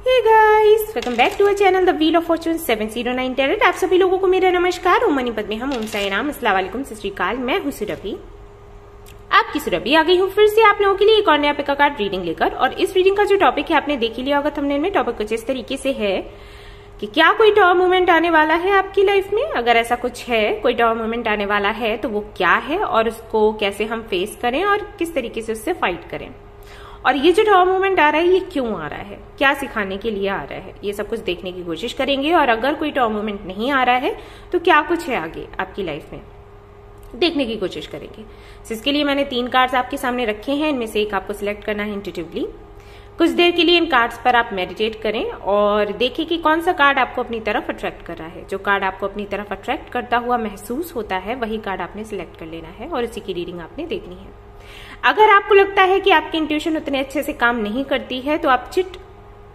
Hey guys welcome back to channel the wheel of fortune 709 tarot आप सभी लोगों को मेरा नमस्कार। ओम में हम, ओम साई राम अस्सलाम वालेकुम सत मैं हूँ सुरभि। आपकी सुरभि आ गई हूँ। फिर से आप लोगों के लिए एक और नया कार्ड रीडिंग लेकर। और इस रीडिंग का जो टॉपिक है, आपने देख ही लिया होगा थंबनेल में। टॉपिक कुछ इस तरीके से है कि क्या कोई टॉर मूवमेंट आने वाला है आपकी लाइफ में? अगर ऐसा कुछ है, कोई टॉर मूवमेंट आने वाला है तो वो क्या है? और उसको कैसे हम फेस करें और किस तरीके से उससे फाइट करें? और ये जो टॉर मूवमेंट आ रहा है, ये क्यों आ रहा है? क्या सिखाने के लिए आ रहा है? ये सब कुछ देखने की कोशिश करेंगे और अगर कोई टॉर मूवमेंट नहीं आ रहा है तो क्या कुछ है आगे आपकी लाइफ में? देखने की कोशिश करेंगे। इसके लिए मैंने तीन कार्ड्स आपके सामने रखे हैं। इनमें से एक आपको सिलेक्ट करना है इंटिटिवली कुछ देर के लिए इन कार्ड्स पर आप मेडिटेट करें और देखें कि कौन सा कार्ड आपको अपनी तरफ़ अट्रैक्ट कर रहा है। जो कार्ड आपको अपनी तरफ़ अट्रैक्ट करता हुआ महसूस होता है, वही कार्ड आपने सिलेक्ट कर लेना है और इसी की रीडिंग आपने देखनी है। अगर आपको लगता है कि आपकी इंट्यूशन उतने अच्छे से काम नहीं करती है तो आप चिट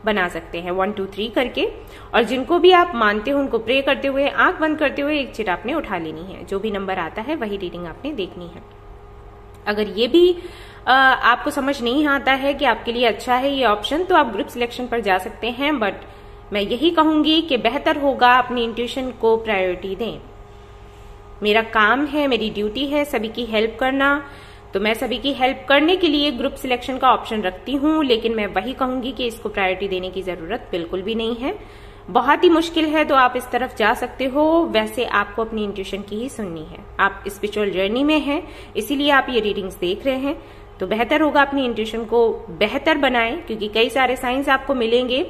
बना सकते हैं वन टू थ्री करके। और जिनको भी आप मानते हो, उनको प्रे करते हुए, आँख बंद करते हुए एक चिट आपने उठा लेनी है। जो भी नंबर आता है, वही रीडिंग आपने देखनी है। अगर ये भी आपको समझ नहीं आता है कि आपके लिए अच्छा है ये ऑप्शन तो आप ग्रुप सिलेक्शन पर जा सकते हैं बट मैं यही कहूँगी कि बेहतर होगा अपनी इंट्यूशन को प्रायोरिटी दें। मेरा काम है, मेरी ड्यूटी है सभी की हेल्प करना तो मैं सभी की हेल्प करने के लिए ग्रुप सिलेक्शन का ऑप्शन रखती हूँ, लेकिन मैं वही कहूँगी कि इसको प्रायोरिटी देने की ज़रूरत बिल्कुल भी नहीं है। बहुत ही मुश्किल है तो आप इस तरफ़ जा सकते हो। वैसे आपको अपनी इंट्यूशन की ही सुननी है। आप स्पिरिचुअल जर्नी में हैं, इसीलिए आप ये रीडिंग्स देख रहे हैं। तो बेहतर होगा अपनी इंट्यूशन को बेहतर बनाएँ, क्योंकि कई सारे साइंस आपको मिलेंगे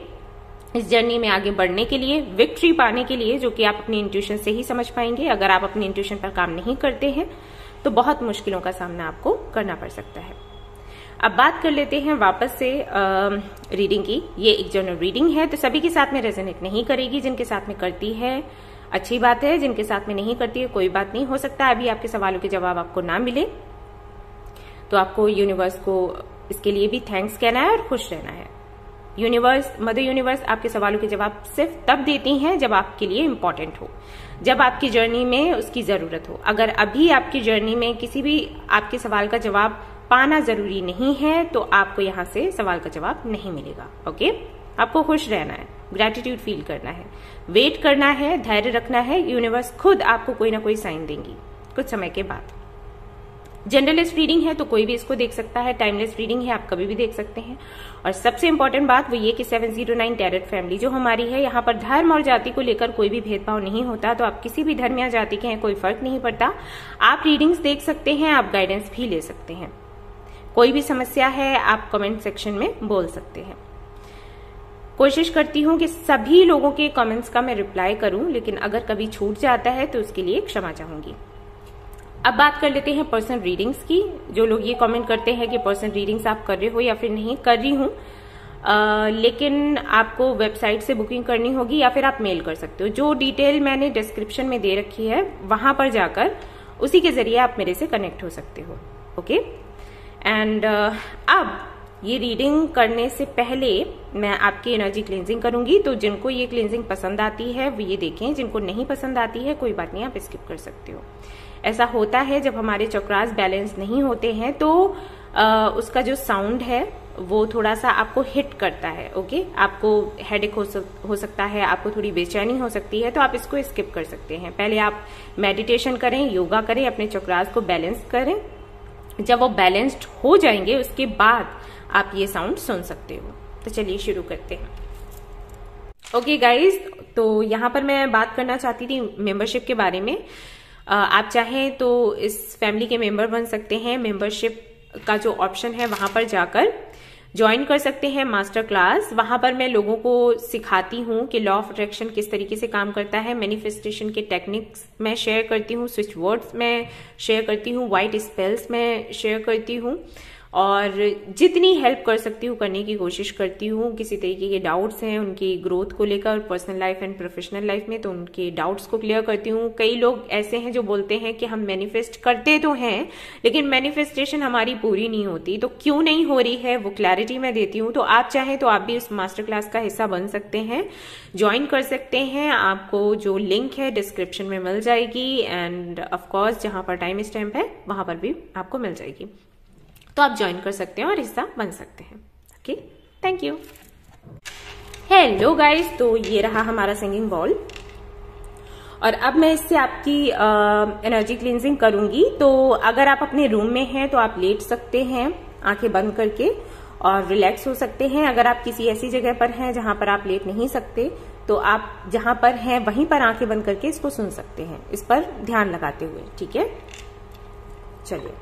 इस जर्नी में आगे बढ़ने के लिए विक्ट्री पाने के लिए, जो कि आप अपनी इंट्यूशन से ही समझ पाएँगे, अगर आप अपनी इंट्यूशन पर काम नहीं करते हैं। तो बहुत मुश्किलों का सामना आपको करना पड़ सकता है। अब बात कर लेते हैं वापस से रीडिंग की। ये एक जनरल रीडिंग है तो सभी के साथ में रेजोनेट नहीं करेगी जिनके साथ में करती है। अच्छी बात है, जिनके साथ में नहीं करती है, कोई बात नहीं, हो सकता अभी आपके सवालों के जवाब आपको ना मिले। तो आपको यूनिवर्स को इसके लिए भी थैंक्स कहना है और खुश रहना है। यूनिवर्स मदर यूनिवर्स आपके सवालों के जवाब सिर्फ़ तब देती हैं जब आपके लिए इंपॉर्टेंट हो। जब आपकी जर्नी में उसकी ज़रूरत हो। अगर अभी आपकी जर्नी में किसी भी आपके सवाल का जवाब पाना ज़रूरी नहीं है तो आपको यहाँ से सवाल का जवाब नहीं मिलेगा। ओके आपको खुश रहना है ग्रेटिट्यूड फील करना है। वेट करना है, धैर्य रखना है यूनिवर्स खुद आपको कोई ना कोई साइन देंगी। कुछ समय के बाद। जनरलिस्ट रीडिंग है तो कोई भी इसको देख सकता है। टाइमलेस रीडिंग है, आप कभी भी देख सकते हैं। और सबसे इंपॉर्टेंट बात वो ये कि 709 टैरेट फैमिली जो हमारी है, यहाँ पर धर्म और जाति को लेकर कोई भी भेदभाव नहीं होता तो आप किसी भी धर्म या जाति के हैं, कोई फ़र्क नहीं पड़ता। आप रीडिंग्स देख सकते हैं, आप गाइडेंस भी ले सकते हैं। कोई भी समस्या है, आप कमेंट सेक्शन में बोल सकते हैं। कोशिश करती हूँ कि सभी लोगों के कमेंट्स का मैं रिप्लाई करूँ, लेकिन अगर कभी छूट जाता है तो उसके लिए क्षमा चाहूँगी। अब बात कर लेते हैं पर्सन रीडिंग्स की, जो लोग ये कमेंट करते हैं कि पर्सन रीडिंग्स आप कर रहे हो या फिर नहीं, कर रही हूँ। लेकिन आपको वेबसाइट से बुकिंग करनी होगी या फिर आप मेल कर सकते हो। जो डिटेल मैंने डिस्क्रिप्शन में दे रखी है, वहाँ पर जाकर उसी के ज़रिए आप मेरे से कनेक्ट हो सकते हो। ओके एंड अब ये रीडिंग करने से पहले मैं आपकी एनर्जी क्लिनजिंग करूँगी। तो जिनको ये क्लिनजिंग पसंद आती है, वो ये देखें। जिनको नहीं पसंद आती है, कोई बात नहीं, आप स्किप कर सकते हो। ऐसा होता है जब हमारे चक्रास बैलेंस नहीं होते हैं तो आ, उसका जो साउंड है वो थोड़ा सा आपको हिट करता है ओके? आपको हेडेक हो, सक, हो सकता है आपको थोड़ी बेचैनी हो सकती है तो आप इसको स्किप कर सकते हैं। पहले आप मेडिटेशन करें योगा करें अपने चक्रास को बैलेंस करें। जब वो बैलेंस्ड हो जाएँगे उसके बाद आप ये साउंड सुन सकते हो। तो चलिए शुरू करते हैं। ओके okay गाइज़ तो यहाँ पर मैं बात करना चाहती थी मेंबरशिप के बारे में। आप चाहें तो इस फैमिली के मेंबर बन सकते हैं। मेंबरशिप का जो ऑप्शन है, वहाँ पर जाकर ज्वाइन कर सकते हैं मास्टर क्लास वहाँ पर मैं लोगों को सिखाती हूँ कि लॉ ऑफ़ अट्रैक्शन किस तरीके से काम करता है। मैनिफेस्टेशन के टेक्निक्स मैं शेयर करती हूँ स्विच वर्ड्स मैं शेयर करती हूँ वाइट स्पेल्स मैं शेयर करती हूँ। और जितनी हेल्प कर सकती हूँ करने की कोशिश करती हूँ। किसी तरीके के डाउट्स हैं, उनकी ग्रोथ को लेकर personal life and professional life में तो उनके डाउट्स को क्लियर करती हूँ। कई लोग ऐसे हैं जो बोलते हैं कि हम मैनिफेस्ट करते तो हैं, लेकिन मैनिफेस्टेशन हमारी पूरी नहीं होती। तो क्यों नहीं हो रही है? वो क्लैरिटी मैं देती हूँ। तो आप चाहें तो आप भी उस मास्टर क्लास का हिस्सा बन सकते हैं। ज्वाइन कर सकते हैं। आपको जो लिंक है डिस्क्रिप्शन में मिल जाएगी। एंड ऑफकोर्स जहाँ पर टाइम स्टैम्प है, वहाँ पर भी आपको मिल जाएगी। तो आप ज्वाइन कर सकते हैं और हिस्सा बन सकते हैं। Okay thank you hello guys तो ये रहा हमारा सिंगिंग बॉल और अब मैं इससे आपकी एनर्जी क्लिनजिंग करूँगी। तो अगर आप अपने रूम में हैं तो आप लेट सकते हैं आँखें बंद करके और रिलैक्स हो सकते हैं। अगर आप किसी ऐसी जगह पर हैं जहाँ पर आप लेट नहीं सकते तो आप जहाँ पर हैं, वहीं पर आँखें बंद करके इसको सुन सकते हैं। इस पर ध्यान लगाते हुए, ठीक है? चलिए।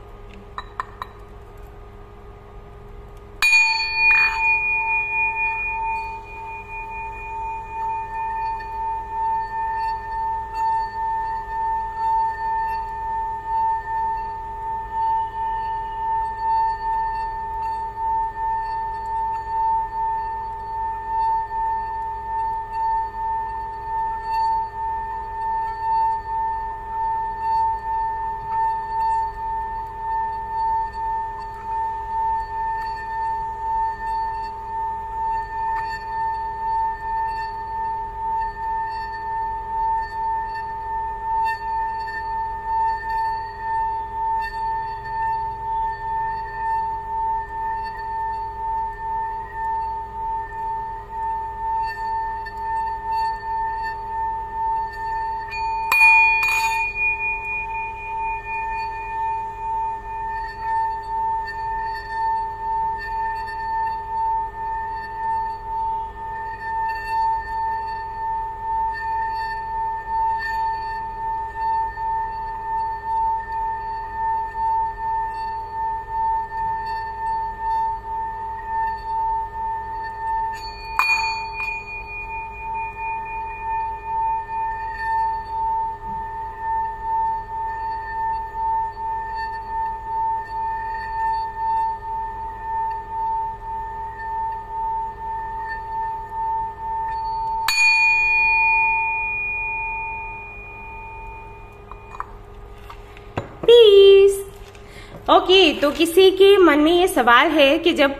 ओके तो किसी के मन में ये सवाल है कि जब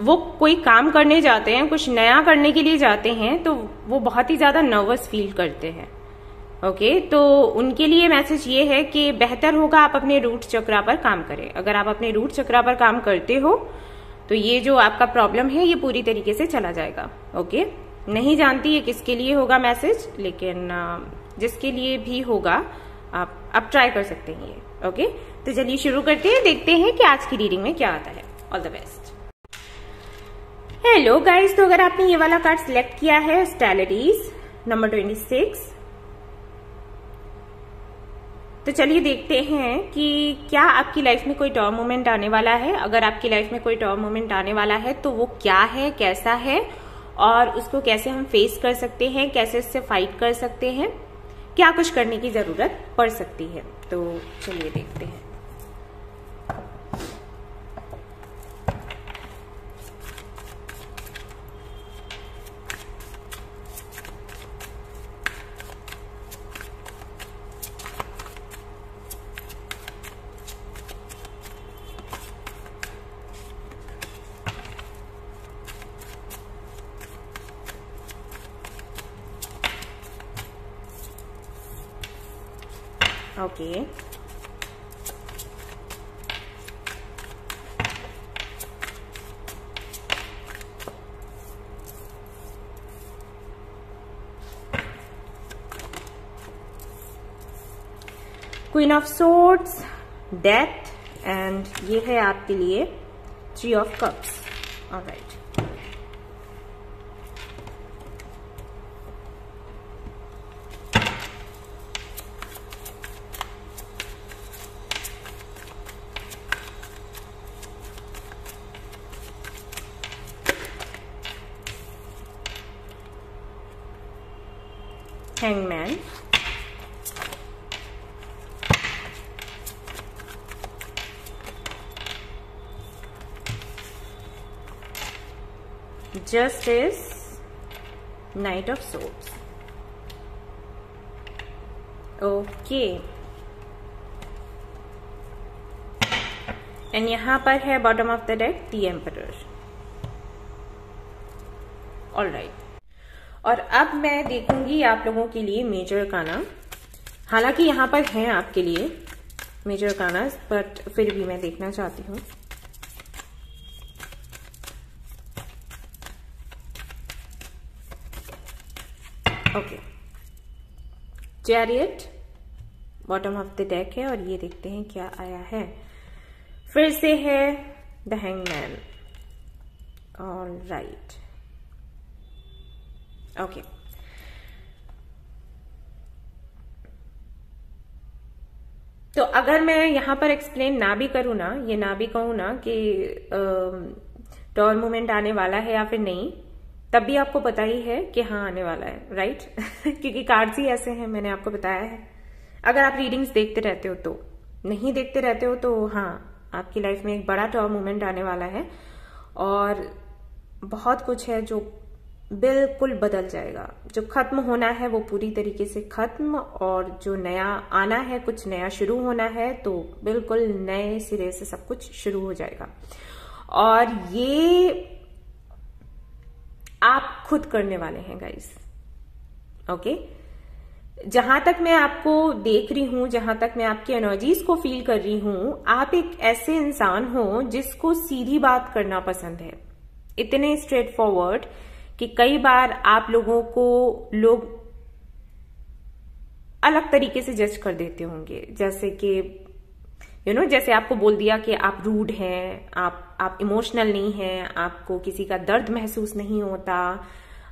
वो कोई काम करने जाते हैं कुछ नया करने के लिए जाते हैं तो वो बहुत ही ज़्यादा नर्वस फील करते हैं। ओके okay, तो उनके लिए मैसेज ये है कि बेहतर होगा आप अपने रूट चक्रा पर काम करें। अगर आप अपने रूट चक्रा पर काम करते हो तो ये जो आपका प्रॉब्लम है ये पूरी तरीके से चला जाएगा। Okay okay? नहीं जानती ये किसके लिए होगा मैसेज लेकिन जिसके लिए भी होगा आप आप ट्राई कर सकते हैं ये। ओके तो चलिए शुरू करते हैं, देखते हैं कि आज की रीडिंग में क्या आता है। All the best hello guys तो अगर आपने ये वाला कार्ड सिलेक्ट किया है स्टैलिटीज नंबर ट्वेंटी सिक्स तो चलिए देखते हैं कि क्या आपकी लाइफ में कोई टर्म मोमेंट आने वाला है। अगर आपकी लाइफ में कोई टर्म मोमेंट आने वाला है तो वो क्या है, कैसा है, और उसको कैसे हम फेस कर सकते हैं, कैसे इससे फाइट कर सकते हैं, क्या कुछ करने की ज़रूरत पड़ सकती है। तो चलिए देखते हैं Okay. Queen of swords death and ये है आपके लिए three of cups alright justice knight of swords. Okay and यहाँ पर है bottom of the deck the emperor all right और अब मैं देखूँगी आप लोगों के लिए मेजर काना हालाँकि यहाँ पर है आपके लिए मेजर काना बट फिर भी मैं देखना चाहती हूँ okay chariot bottom of the deck है और ये देखते हैं क्या आया है। फिर से है the hangman all right okay तो अगर मैं यहाँ पर एक्सप्लेन ना भी करूँ ना, ये ना भी कहूँ ना कि टॉर मूवमेंट आने वाला है या फिर नहीं तब भी आपको पता ही है कि हाँ आने वाला है राइट क्योंकि कार्ड्स ही ऐसे हैं, मैंने आपको बताया है। अगर आप रीडिंग्स देखते रहते हो तो नहीं देखते रहते हो तो हाँ आपकी लाइफ में एक बड़ा टॉर मोमेंट आने वाला है और बहुत कुछ है जो बिल्कुल बदल जाएगा। जो खत्म होना है, वो पूरी तरीके से खत्म और जो नया आना है, कुछ नया शुरू होना है तो बिल्कुल नए सिरे से सब कुछ शुरू हो जाएगा। और ये आप खुद करने वाले हैं गाइस ओके जहाँ तक मैं आपको देख रही हूँ, जहाँ तक मैं आपकी एनर्जीज को फील कर रही हूँ, आप एक ऐसे इंसान हो जिसको सीधी बात करना पसंद है. इतने स्ट्रेट फॉरवर्ड कि कई बार आप लोगों को लोग अलग तरीके से जज कर देते होंगे. जैसे कि यू नो जैसे आपको बोल दिया कि आप रूड हैं, आप आप इमोशनल नहीं हैं, आपको किसी का दर्द महसूस नहीं होता,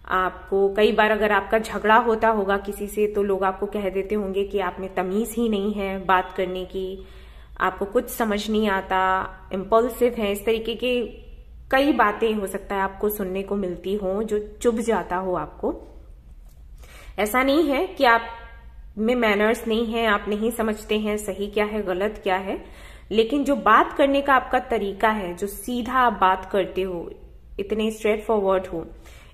आपको कई बार अगर आपका झगड़ा होता होगा किसी से तो लोग आपको कह देते होंगे कि आप में तमीज ही नहीं है बात करने की, आपको कुछ समझ नहीं आता इम्पल्सिव है। इस तरीके के कई बातें हो सकता है आपको सुनने को मिलती हो, जो चुभ जाता हो आपको। ऐसा नहीं है कि आप में मैनर्स नहीं है, आप नहीं समझते हैं सही क्या है, गलत क्या है, लेकिन जो बात करने का आपका तरीका है, जो सीधा आप बात करते हो, इतने स्ट्रेट फॉरवर्ड हो,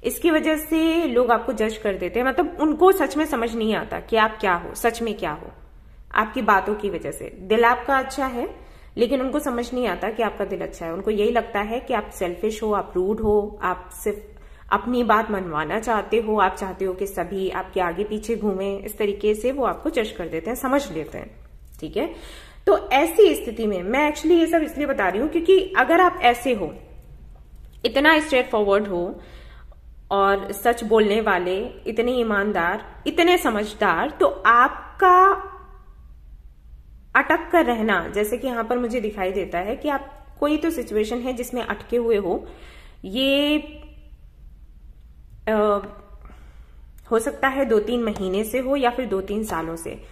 इसकी वजह से लोग आपको जज कर देते हैं। मतलब उनको सच में समझ नहीं आता कि आप क्या हो, सच में क्या हो, आपकी बातों की वजह से। दिल आपका अच्छा है, लेकिन उनको समझ नहीं आता कि आपका दिल अच्छा है। उनको यही लगता है कि आप सेल्फिश हो, आप रूड हो, आप सिर्फ़ अपनी बात मनवाना चाहते हो, आप चाहते हो कि सभी आपके आगे पीछे घूमे, इस तरीके से वो आपको जज कर देते हैं, समझ लेते हैं, ठीक है? तो ऐसी स्थिति में, मैं एक्चुअली ये सब इसलिए बता रही हूँ क्योंकि अगर आप ऐसे हो, इतना स्ट्रेट फॉरवर्ड हो, और सच बोलने वाले, इतने ईमानदार, इतने समझदार तो आपका अटक कर रहना, जैसे कि यहाँ पर मुझे दिखाई देता है कि आप, कोई तो सिचुएशन है जिसमें अटके हुए हो, ये हो सकता है दो तीन महीने से हो या फिर दो तीन सालों से।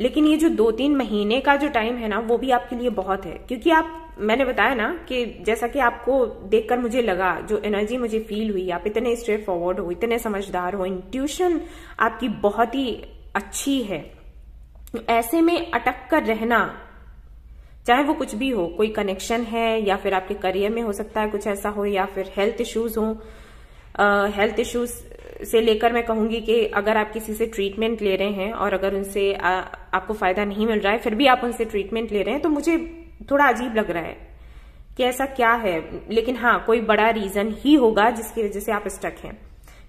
लेकिन ये जो दो तीन महीने का जो टाइम है ना, वो भी आपके लिए बहुत है। क्योंकि आप, मैंने बताया ना कि जैसा कि आपको देखकर मुझे लगा, जो एनर्जी मुझे फील हुई, आप इतने स्ट्रेट फॉरवर्ड हो, इतने समझदार हो इंट्यूशन आपकी बहुत ही अच्छी है। ऐसे में अटक कर रहना, चाहे वो कुछ भी हो, कोई कनेक्शन है या फिर आपके करियर में हो सकता है कुछ ऐसा हो या फिर हेल्थ इश्यूज़ हो हेल्थ इश्यूज़ से लेकर मैं कहूँगी कि अगर आप किसी से ट्रीटमेंट ले रहे हैं और अगर उनसे आ, आपको फ़ायदा नहीं मिल रहा है फिर भी आप उनसे ट्रीटमेंट ले रहे हैं तो मुझे थोड़ा अजीब लग रहा है कि ऐसा क्या है। लेकिन हाँ कोई बड़ा रीजन ही होगा जिसकी वजह से आप स्टक हैं।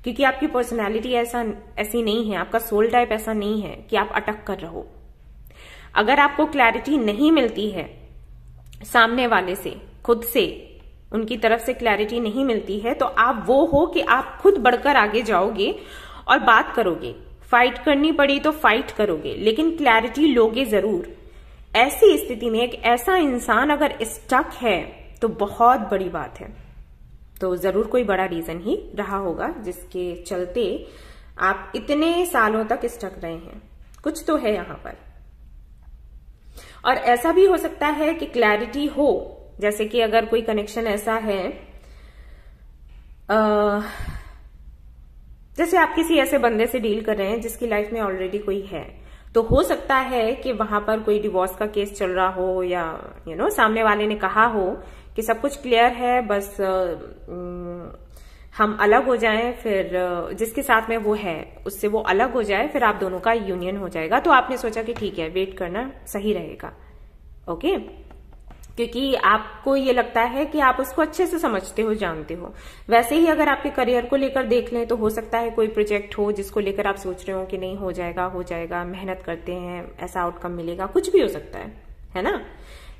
क्योंकि आपकी पर्सनैलिटी ऐसा ऐसी नहीं है आपका सोल टाइप ऐसा नहीं है कि आप अटक कर रहो। अगर आपको क्लैरिटी नहीं मिलती है सामने वाले से खुद से उनकी तरफ़ से क्लैरिटी नहीं मिलती है तो आप वो हो कि आप खुद बढ़कर आगे जाओगे और बात करोगे। फाइट करनी पड़ी तो फाइट करोगे, लेकिन क्लैरिटी लोगे ज़रूर। ऐसी स्थिति में एक ऐसा इंसान अगर स्टक है तो बहुत बड़ी बात है। तो ज़रूर कोई बड़ा रीजन ही रहा होगा जिसके चलते आप इतने सालों तक स्टक रहे हैं। कुछ तो है यहाँ पर। और ऐसा भी हो सकता है कि क्लैरिटी हो जैसे कि अगर कोई कनेक्शन ऐसा है आ, जैसे आप किसी ऐसे बंदे से डील कर रहे हैं जिसकी लाइफ में ऑलरेडी कोई है तो हो सकता है कि वहाँ पर कोई डिवोर्स का केस चल रहा हो या यू you नो know, सामने वाले ने कहा हो कि सब कुछ क्लियर है बस हम अलग हो जाएँ फिर जिसके साथ में वो है उससे वो अलग हो जाए फिर आप दोनों का यूनियन हो जाएगा। तो आपने सोचा कि ठीक है वेट करना सही रहेगा। ओके क्योंकि आपको ये लगता है कि आप उसको अच्छे से समझते हो, जानते हो। वैसे ही अगर आपके करियर को लेकर देख लें तो हो सकता है कोई प्रोजेक्ट हो जिसको लेकर आप सोच रहे हो कि नहीं, हो जाएगा हो जाएगा, मेहनत करते हैं, ऐसा आउटकम मिलेगा, कुछ भी हो सकता है है ना?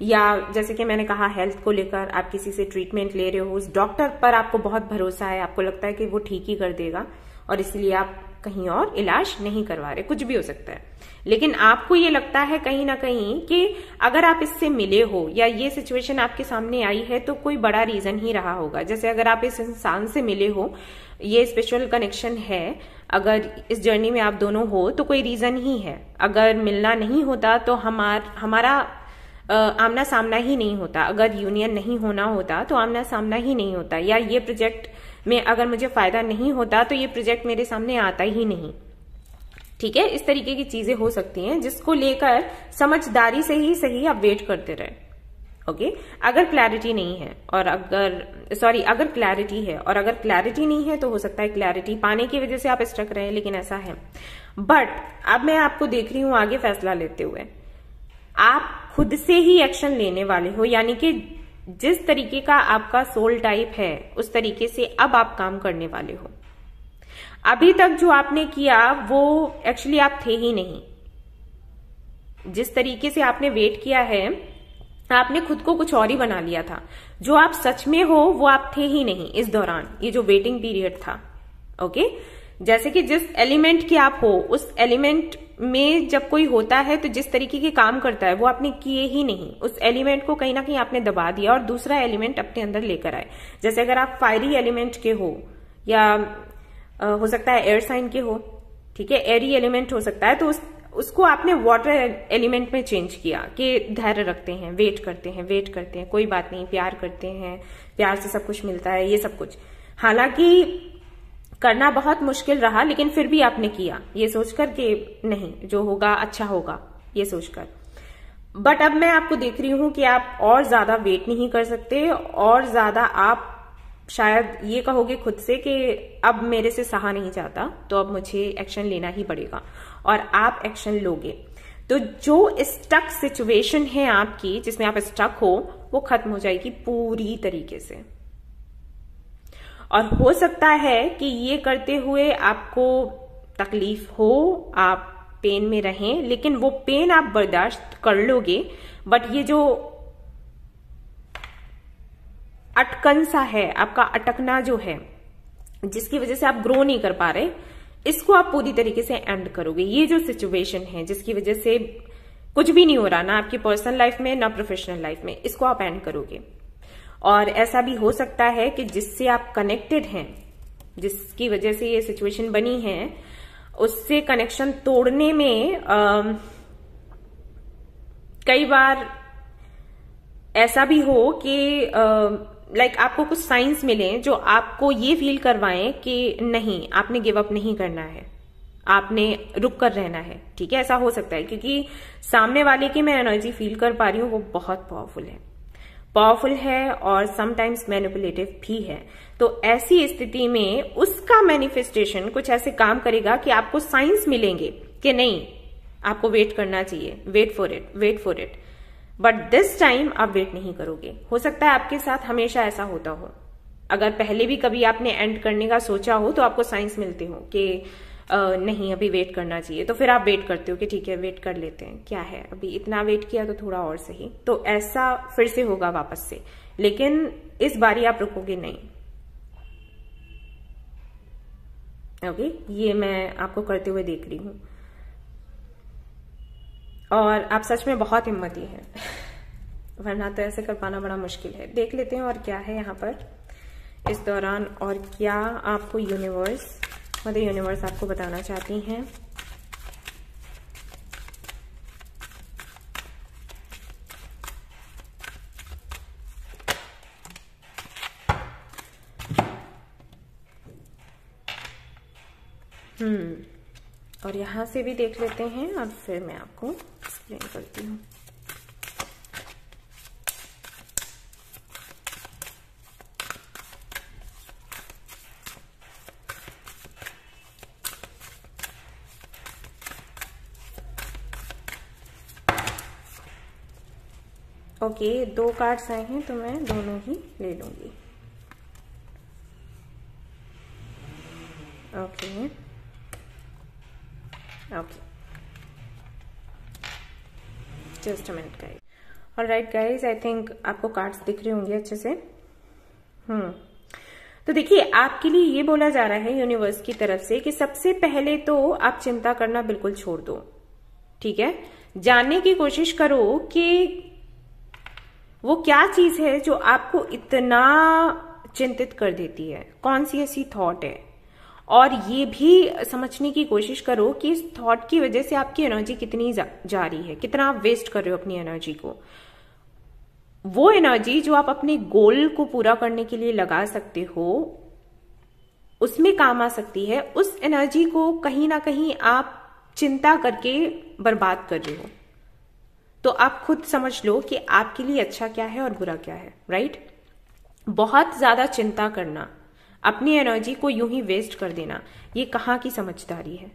या जैसे कि मैंने कहा, हेल्थ को लेकर आप किसी से ट्रीटमेंट ले रहे हो, उस डॉक्टर पर आपको बहुत भरोसा है, आपको लगता है कि वो ठीक ही कर देगा, और इसलिए आप कहीं और इलाज नहीं करवा रहे, कुछ भी हो सकता है। लेकिन आपको ये लगता है कहीं ना कहीं कि अगर आप इससे मिले हो या ये सिचुएशन आपके सामने आई है तो कोई बड़ा रीजन ही रहा होगा। जैसे अगर आप इस इंसान से मिले हो, ये स्पेशल कनेक्शन है, अगर इस जर्नी में आप दोनों हो तो कोई रीजन ही है। अगर मिलना नहीं होता तो हमार, हमारा आमना सामना ही नहीं होता। अगर यूनियन नहीं होना होता तो आमना सामना ही नहीं होता। या ये प्रोजेक्ट में अगर मुझे फ़ायदा नहीं होता तो ये प्रोजेक्ट मेरे सामने आता ही नहीं। ठीक है? इस तरीके की चीज़ें हो सकती हैं जिसको लेकर समझदारी से ही सही आप वेट करते रहे। Okay okay? अगर क्लैरिटी नहीं है और अगर सॉरी अगर क्लैरिटी है और अगर क्लैरिटी नहीं है तो हो सकता है क्लैरिटी पाने की वजह से आप स्ट्रक रहे हैं लेकिन ऐसा है। बट अब मैं आपको देख रही हूँ आगे फैसला लेते हुए। आप खुद से ही एक्शन लेने वाले हो, यानी कि जिस तरीके का आपका सोल टाइप है, उस तरीके से अब आप काम करने वाले हो। अभी तक जो आपने किया, वो एक्चुअली आप थे ही नहीं। जिस तरीके से आपने वेट किया है, आपने खुद को कुछ और ही बना लिया था। जो आप सच में हो, वो आप थे ही नहीं इस दौरान। ये जो वेटिंग पीरियड था ओके जैसे कि जिस एलिमेंट के आप हो, उस एलिमेंट में जब कोई होता है तो जिस तरीके के काम करता है, वो आपने किए ही नहीं। उस एलिमेंट को कहीं ना कहीं आपने दबा दिया और दूसरा एलिमेंट अपने अंदर लेकर आए। जैसे अगर आप फायरी एलिमेंट के हो, या हो सकता है एयर साइन के हो, ठीक है? एरी एलिमेंट हो सकता है। तो उस, उसको आपने वाटर एलिमेंट में चेंज किया कि धैर्य रखते हैं वेट करते हैं वेट करते हैं, कोई बात नहीं, प्यार करते हैं, प्यार से सब कुछ मिलता है, ये सब कुछ। हालाँकि करना बहुत मुश्किल रहा, लेकिन फिर भी आपने किया। ये सोचकर कि नहीं, जो होगा अच्छा होगा, ये सोचकर। बट अब मैं आपको देख रही हूँ कि आप और ज़्यादा वेट नहीं कर सकते, और ज़्यादा आप शायद ये कहोगे खुद से कि अब मेरे से सहा नहीं जाता तो अब मुझे एक्शन लेना ही पड़ेगा। और आप एक्शन लोगे। तो जो स्टक सिचुएशन है आपकी, जिसमें आप स्टक हो, वो खत्म हो जाएगी पूरी तरीके से। और हो सकता है कि ये करते हुए आपको तकलीफ़ हो, आप पेन में रहें, लेकिन वो पेन आप बर्दाश्त कर लोगे बट ये जो अटकन सा है आपका अटकना जो है जिसकी वजह से आप ग्रो नहीं कर पा रहे इसको आप पूरी तरीके से एंड करोगे। ये जो सिचुएशन है जिसकी वजह से कुछ भी नहीं हो रहा ना आपकी पर्सनल लाइफ में ना प्रोफेशनल लाइफ में इसको आप एंड करोगे। और ऐसा भी हो सकता है कि जिससे आप कनेक्टेड हैं जिसकी वजह से ये सिचुएशन बनी है उससे कनेक्शन तोड़ने में आ, कई बार ऐसा भी हो कि लाइक आपको कुछ साइंस मिले जो आपको ये फील करवाएँ कि नहीं, आपने गिव अप नहीं करना है। आपने रुक कर रहना है, ठीक है? ऐसा हो सकता है, क्योंकि सामने वाले की मैं एनर्जी फील कर पा रही हूँ, वो बहुत पावरफुल है। पावरफुल है और समटाइम्स मैनिपुलेटिव भी है। तो ऐसी स्थिति में उसका मैनिफेस्टेशन कुछ ऐसे काम करेगा कि आपको साइंस मिलेंगे कि नहीं, आपको वेट करना चाहिए wait for it wait for it but this time आप वेट नहीं करोगे। हो सकता है आपके साथ हमेशा ऐसा होता हो। अगर पहले भी कभी आपने एंड करने का सोचा हो तो आपको साइंस मिलते हो कि नहीं, अभी वेट करना चाहिए। तो फिर आप वेट करते हो कि ठीक है वेट कर लेते हैं। क्या है? अभी इतना वेट किया तो थोड़ा और सही। तो ऐसा फिर से होगा वापस से। लेकिन इस बारी आप रुकोगे नहीं। ओके ये मैं आपको करते हुए देख रही हूँ। और आप सच में बहुत हिम्मती हैं। वरना तो ऐसे कर पाना बड़ा मुश्किल है। देख लेते हैं और क्या है यहाँ पर। इस दौरान और क्या आपको यूनिवर्स मदर यूनिवर्स आपको बताना चाहती हैं। हम्म और यहाँ से भी देख लेते हैं और फिर मैं आपको एक्सप्लेन करती हूँ। ओके okay, दो कार्ड्स आए हैं तो मैं दोनों ही ले लूँगी ओके मिनट का और राइट गाइज़ आई थिंक आपको कार्ड्स दिख रहे होंगे अच्छे से। हम्म। तो देखिए, आपके लिए ये बोला जा रहा है यूनिवर्स की तरफ़ से कि सबसे पहले तो आप चिंता करना बिल्कुल छोड़ दो। ठीक है? जानने की कोशिश करो कि वो क्या चीज़ है जो आपको इतना चिंतित कर देती है। कौन सी ऐसी थॉट है? और ये भी समझने की कोशिश करो कि इस थॉट की वजह से आपकी एनर्जी कितनी जा, जा रही है। कितना आप वेस्ट कर रहे हो अपनी एनर्जी को। वो एनर्जी जो आप अपने गोल को पूरा करने के लिए लगा सकते हो उसमें काम आ सकती है। उस एनर्जी को कहीं ना कहीं आप चिंता करके बर्बाद कर रहे हो। तो आप खुद समझ लो कि आपके लिए अच्छा क्या है और बुरा क्या है राइट बहुत ज़्यादा चिंता करना। अपनी एनर्जी को यूँ ही वेस्ट कर देना, ये कहाँ की समझदारी है?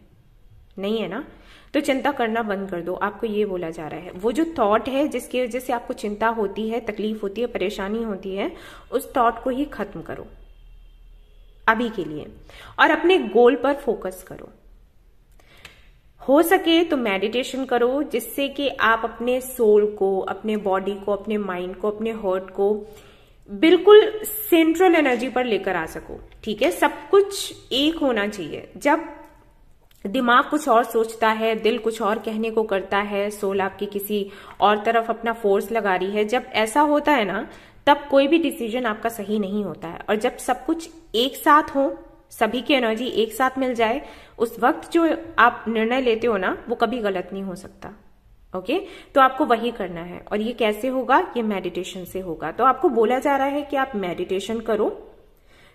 नहीं है ना? तो चिंता करना बंद कर दो। आपको ये बोला जा रहा है। वो जो थॉट है, जिसकी वजह से आपको चिंता होती है, तकलीफ़ होती है, परेशानी होती है, उस थॉट को ही खत्म करो। अभी के लिए। और अपने गोल पर फोकस करो। हो सके तो मेडिटेशन करो, जिससे कि आप अपने सोल को, अपने बॉडी को, अपने माइंड को, अपने हर्ट को बिल्कुल सेंट्रल एनर्जी पर लेकर आ सको, ठीक है? सब कुछ एक होना चाहिए। जब दिमाग कुछ और सोचता है, दिल कुछ और कहने को करता है सोल आपकी किसी और तरफ़ अपना फोर्स लगा रही है, जब ऐसा होता है ना, तब कोई भी डिसीज़न आपका सही नहीं होता है। और जब सब कुछ एक साथ हो, सभी की एनर्जी एक साथ मिल जाए, उस वक्त जो आप निर्णय लेते हो ना, वो कभी गलत नहीं हो सकता। ओके तो आपको वही करना है। और ये कैसे होगा? ये मेडिटेशन से होगा। तो आपको बोला जा रहा है कि आप मेडिटेशन करो।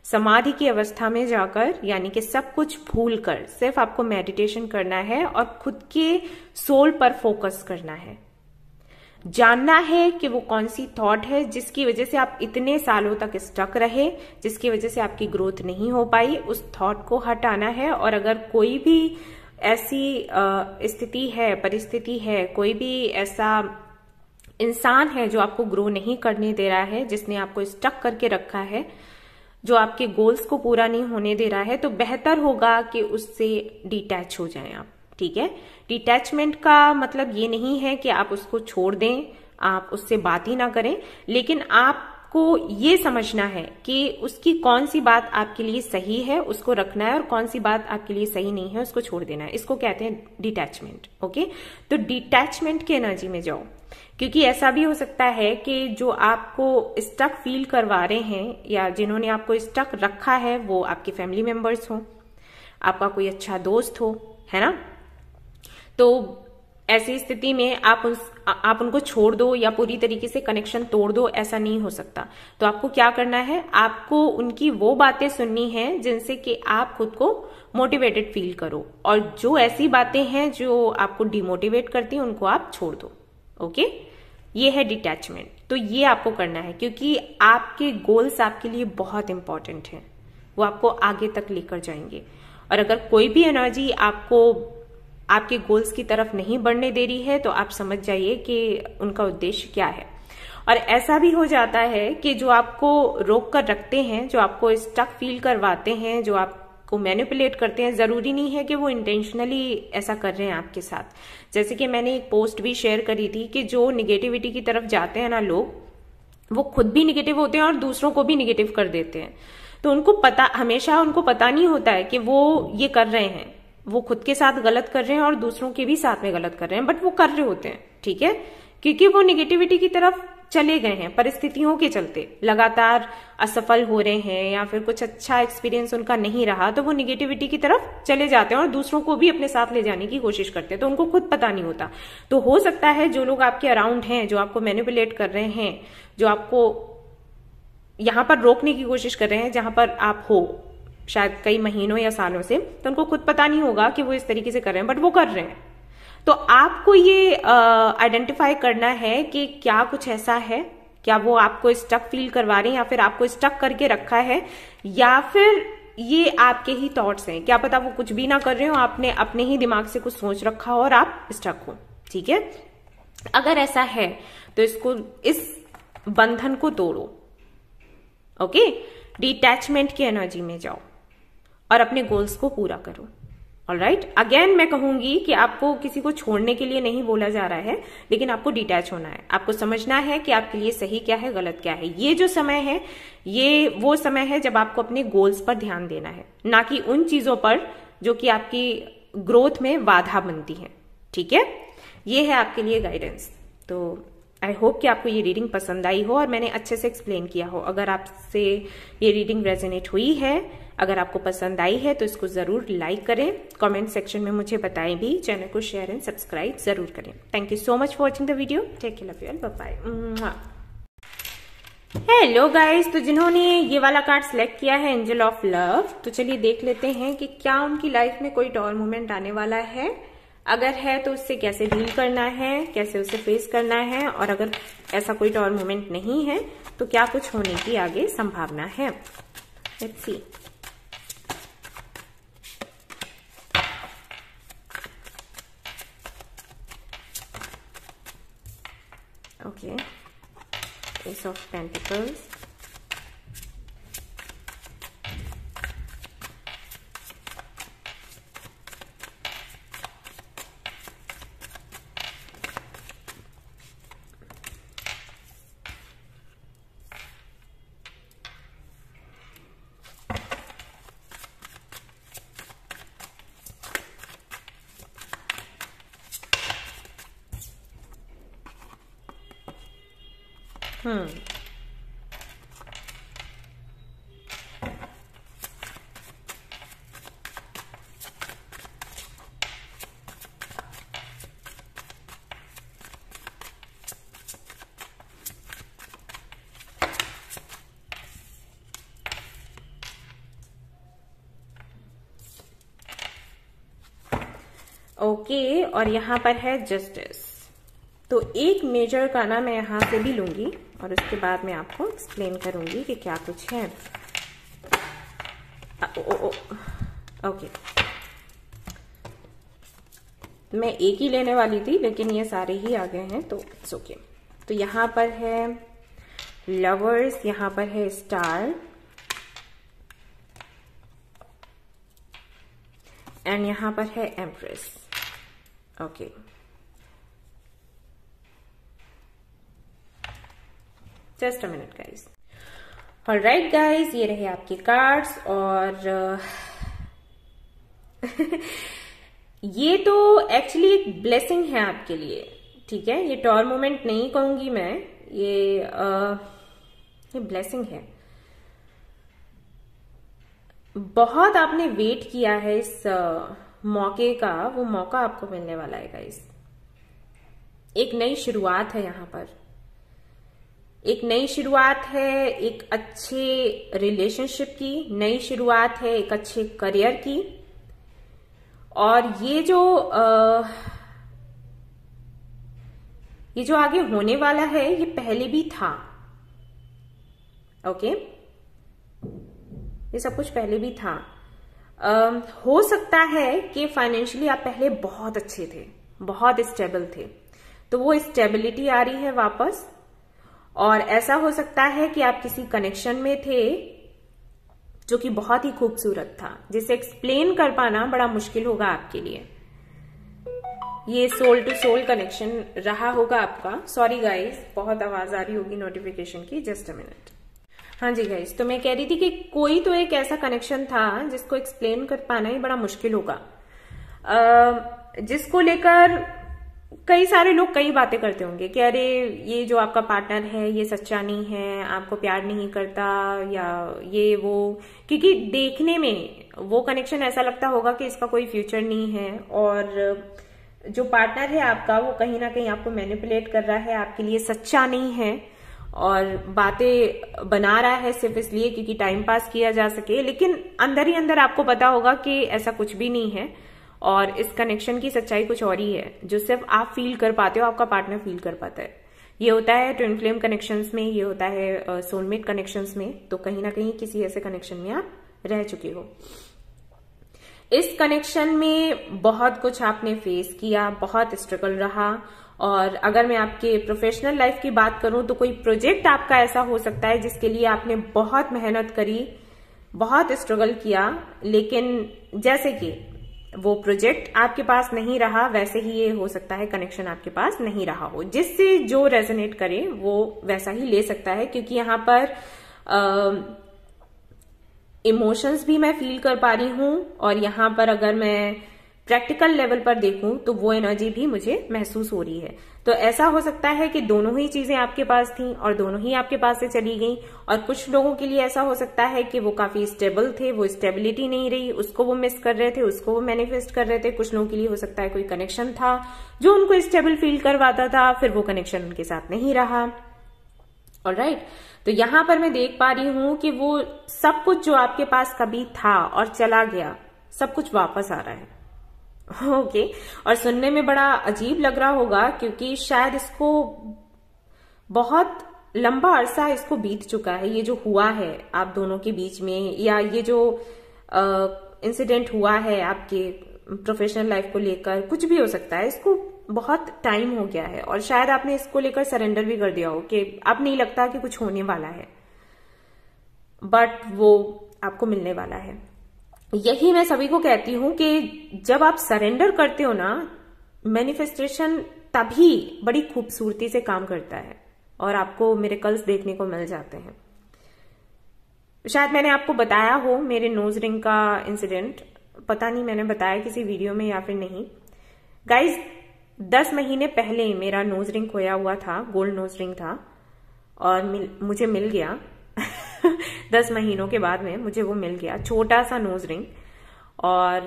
समाधि की अवस्था में जाकर, यानी कि सब कुछ भूल कर सिर्फ़ आपको मेडिटेशन करना है और खुद के सोल पर फोकस करना है। जानना है कि वो कौन सी थॉट है जिसकी वजह से आप इतने सालों तक स्टक रहे, जिसकी वजह से आपकी ग्रोथ नहीं हो पाई, उस थॉट को हटाना है। और अगर कोई भी ऐसी स्थिति है, परिस्थिति है, कोई भी ऐसा इंसान है जो आपको ग्रो नहीं करने दे रहा है, जिसने आपको स्टक करके रखा है, जो आपके गोल्स को पूरा नहीं होने दे रहा है तो बेहतर होगा कि उससे डिटैच हो जाएँ आप, ठीक है? डिटैचमेंट का मतलब ये नहीं है कि आप उसको छोड़ दें, आप उससे बात ही ना करें, लेकिन आपको ये समझना है कि उसकी कौन सी बात आपके लिए सही है, उसको रखना है और कौन सी बात आपके लिए सही नहीं है, उसको छोड़ देना है। इसको कहते हैं डिटैचमेंट ओके तो डिटैचमेंट की एनर्जी में जाओ, क्योंकि ऐसा भी हो सकता है कि जो आपको स्टक फील करवा रहे हैं या जिन्होंने आपको स्टक रखा है, वो आपके फैमिली मेंबर्स हो, आपका कोई अच्छा दोस्त हो, है ना? तो ऐसी स्थिति में आप उन, आप उनको छोड़ दो या पूरी तरीके से कनेक्शन तोड़ दो, ऐसा नहीं हो सकता। तो आपको क्या करना है? आपको उनकी वो बातें सुननी है जिनसे कि आप खुद को मोटिवेटेड फील करो। और जो ऐसी बातें हैं जो आपको डिमोटिवेट करती हैं, उनको आप छोड़ दो। ओके ये है डिटैचमेंट तो ये आपको करना है, क्योंकि आपके गोल्स आपके लिए बहुत इंपॉर्टेंट हैं। वो आपको आगे तक लेकर जाएँगे। और अगर कोई भी एनर्जी आपको आपके गोल्स की तरफ़ नहीं बढ़ने दे रही है तो आप समझ जाइए कि उनका उद्देश्य क्या है। और ऐसा भी हो जाता है कि जो आपको रोक कर रखते हैं, जो आपको स्टक फील करवाते हैं, जो आप को मैनिपुलेट करते हैं, ज़रूरी नहीं है कि वो इंटेंशनली ऐसा कर रहे हैं आपके साथ। जैसे कि मैंने एक पोस्ट भी शेयर करी थी कि जो निगेटिविटी की तरफ़ जाते हैं ना लोग, वो खुद भी निगेटिव होते हैं और दूसरों को भी निगेटिव कर देते हैं। तो उनको पता, हमेशा उनको पता नहीं होता है कि वो ये कर रहे हैं। वो खुद के साथ गलत कर रहे हैं और दूसरों के भी साथ में गलत कर रहे हैं बट वो कर रहे होते हैं, ठीक है? क्योंकि वो निगेटिविटी की तरफ़ चले गए हैं, परिस्थितियों के चलते, लगातार असफल हो रहे हैं या फिर कुछ अच्छा एक्सपीरियंस उनका नहीं रहा तो वो निगेटिविटी की तरफ़ चले जाते हैं और दूसरों को भी अपने साथ ले जाने की कोशिश करते हैं तो उनको खुद पता नहीं होता। तो हो सकता है जो लोग आपके अराउंड हैं, जो आपको मैनिपुलेट कर रहे हैं, जो आपको यहाँ पर रोकने की कोशिश कर रहे हैं, जहाँ पर आप हो शायद कई महीनों या सालों से तो उनको खुद पता नहीं होगा कि वो इस तरीके से कर रहे हैं बट वो कर रहे हैं। तो आपको ये आइडेंटिफाई करना है कि क्या कुछ ऐसा है? क्या वो आपको स्टक फील करवा रहे हैं या फिर आपको स्टक करके रखा है? या फिर ये आपके ही थॉट्स हैं? क्या पता वो कुछ भी ना कर रहे हो, आपने अपने ही दिमाग से कुछ सोच रखा हो और आप स्टक हो, ठीक है? अगर ऐसा है तो इसको, इस बंधन को तोड़ो, ओके? डिटैचमेंट की एनर्जी में जाओ। और अपने गोल्स को पूरा करो। ऑल राइट अगेन मैं कहूँगी कि आपको किसी को छोड़ने के लिए नहीं बोला जा रहा है, लेकिन आपको डिटैच होना है। आपको समझना है कि आपके लिए सही क्या है, गलत क्या है। ये जो समय है, ये वो समय है जब आपको अपने गोल्स पर ध्यान देना है। ना कि उन चीज़ों पर जो कि आपकी ग्रोथ में बाधा बनती है। ठीक है? ये है आपके लिए गाइडेंस तो आई होप कि आपको ये रीडिंग पसंद आई हो और मैंने अच्छे से एक्सप्लेन किया हो। अगर आपसे ये रीडिंग रेजोनेट हुई है अगर आपको पसंद आई है तो इसको ज़रूर लाइक करें। कमेंट सेक्शन में मुझे बताएँ भी। चैनल को शेयर एंड सब्सक्राइब ज़रूर करें। Thank you so much for watching the video take care love you and bye hello guys तो जिन्होंने ये वाला कार्ड सिलेक्ट किया है एंजल ऑफ़ लव तो चलिए देख लेते हैं कि क्या उनकी लाइफ में कोई टॉर मोमेंट आने वाला है। अगर है तो उससे कैसे डील करना है, कैसे उसे फेस करना है, और अगर ऐसा कोई टॉर मोमेंट नहीं है तो क्या कुछ होने की आगे संभावना है? Let's see okay. Ace of pentacles Hmm. Okay okay, और यहाँ पर है जस्टिस तो एक मेजर का ना मैं यहाँ से भी लूँगी और उसके बाद मैं आपको एक्सप्लेन करूँगी कि क्या कुछ है। ओके मैं एक ही लेने वाली थी, लेकिन ये सारे ही आ गए हैं तो इट्स ओके तो यहाँ पर है लवर्स यहाँ पर है स्टार एंड यहाँ पर है empress okay okay. Just a minute guys all right guys ये रहे आपके कार्ड्स और ये तो एक्चुअली एक ब्लेसिंग है आपके लिए ठीक है? ये टॉर मोमेंट नहीं कहूँगी मैं ये आ, ये ब्लेसिंग है। बहुत आपने वेट किया है इस आ, मौके का वो मौका आपको मिलने वाला है गाइस एक नई शुरुआत है यहाँ पर। एक नई शुरुआत है एक अच्छे रिलेशनशिप की नई शुरुआत है एक अच्छे करियर की। और ये जो आ, ये जो आगे होने वाला है ये पहले भी था। ओके? ये सब कुछ पहले भी था। आ, हो सकता है कि फाइनेंशियली आप पहले बहुत अच्छे थे बहुत स्टेबल थे। तो वो स्टेबिलिटी आ रही है वापस। और ऐसा हो सकता है कि आप किसी कनेक्शन में थे जो कि बहुत ही खूबसूरत था, जिसे एक्सप्लेन कर पाना बड़ा मुश्किल होगा आपके लिए। ये सोल टू सोल कनेक्शन रहा होगा आपका। सॉरी गाइस बहुत आवाज़ आ रही होगी नोटिफिकेशन की जस्ट अ मिनट हाँ जी गाइस तो मैं कह रही थी कि कोई तो एक ऐसा कनेक्शन था जिसको एक्सप्लेन कर पाना ही बड़ा मुश्किल होगा। जिसको लेकर कई सारे लोग कई बातें करते होंगे कि अरे, ये जो आपका पार्टनर है, ये सच्चा नहीं है, आपको प्यार नहीं करता या ये, वो। क्योंकि देखने में वो कनेक्शन ऐसा लगता होगा कि इसका कोई फ्यूचर नहीं है और जो पार्टनर है आपका, वो कहीं ना कहीं आपको मैनिपुलेट कर रहा है, आपके लिए सच्चा नहीं है और बातें बना रहा है सिर्फ़ इसलिए क्योंकि टाइम पास किया जा सके। लेकिन अंदर ही अंदर आपको पता होगा कि ऐसा कुछ भी नहीं है। और इस कनेक्शन की सच्चाई कुछ और ही है, जो सिर्फ़ आप फील कर पाते हो, आपका पार्टनर फील कर पाता है। ये होता है ट्विन फ्लेम कनेक्शंस में, ये होता है सोलमेट कनेक्शंस में तो कहीं ना कहीं किसी ऐसे कनेक्शन में आप रह चुके हो। इस कनेक्शन में बहुत कुछ आपने फेस किया, बहुत स्ट्रगल रहा, और अगर मैं आपके प्रोफेशनल लाइफ की बात करूँ तो कोई प्रोजेक्ट आपका ऐसा हो सकता है, जिसके लिए आपने बहुत मेहनत करी, बहुत स्ट्रगल किया, लेकिन जैसे कि वो प्रोजेक्ट आपके पास नहीं रहा, वैसे ही ये हो सकता है कनेक्शन आपके पास नहीं रहा हो। जिससे जो रेजोनेट करे, वो वैसा ही ले सकता है, क्योंकि यहाँ पर इमोशंस भी मैं फील कर पा रही हूँ, और यहाँ पर अगर मैं प्रैक्टिकल लेवल पर देखूँ तो वो एनर्जी भी मुझे महसूस हो रही है। तो ऐसा हो सकता है कि दोनों ही चीज़ें आपके पास थी और दोनों ही आपके पास से चली गई। और कुछ लोगों के लिए ऐसा हो सकता है कि वो काफ़ी स्टेबल थे, वो स्टेबिलिटी नहीं रही, उसको वो मिस कर रहे थे, उसको वो मैनिफेस्ट कर रहे थे। कुछ लोगों के लिए हो सकता है कोई कनेक्शन था जो उनको स्टेबल फील करवाता था, फिर वो कनेक्शन उनके साथ नहीं रहा। और राइट? तो यहाँ पर मैं देख पा रही हूँ कि वो सब कुछ जो आपके पास कभी था और चला गया, सब कुछ वापस आ रहा है। ओके. और सुनने में बड़ा अजीब लग रहा होगा, क्योंकि शायद इसको बहुत लंबा अरसा इसको बीत चुका है, ये जो हुआ है आप दोनों के बीच में, या ये जो इंसिडेंट हुआ है आपके प्रोफेशनल लाइफ को लेकर, कुछ भी हो सकता है, इसको बहुत टाइम हो गया है, और शायद आपने इसको लेकर सरेंडर भी कर दिया हो कि अब नहीं लगता कि कुछ होने वाला है बट वो आपको मिलने वाला है यही मैं सभी को कहती हूँ कि जब आप सरेंडर करते हो ना मैनिफेस्टेशन तभी बड़ी खूबसूरती से काम करता है और आपको मेरे कल्स देखने को मिल जाते हैं। शायद मैंने आपको बताया हो मेरे नोज़ रिंग का इंसिडेंट पता नहीं मैंने बताया किसी वीडियो में या फिर नहीं। गाइज़ दस महीने पहले मेरा नोज़ रिंग खोया हुआ था गोल्ड नोज़ रिंग था और मिल, मुझे मिल गया। दस महीनों के बाद में मुझे वो मिल गया, छोटा सा नोज़ रिंग और,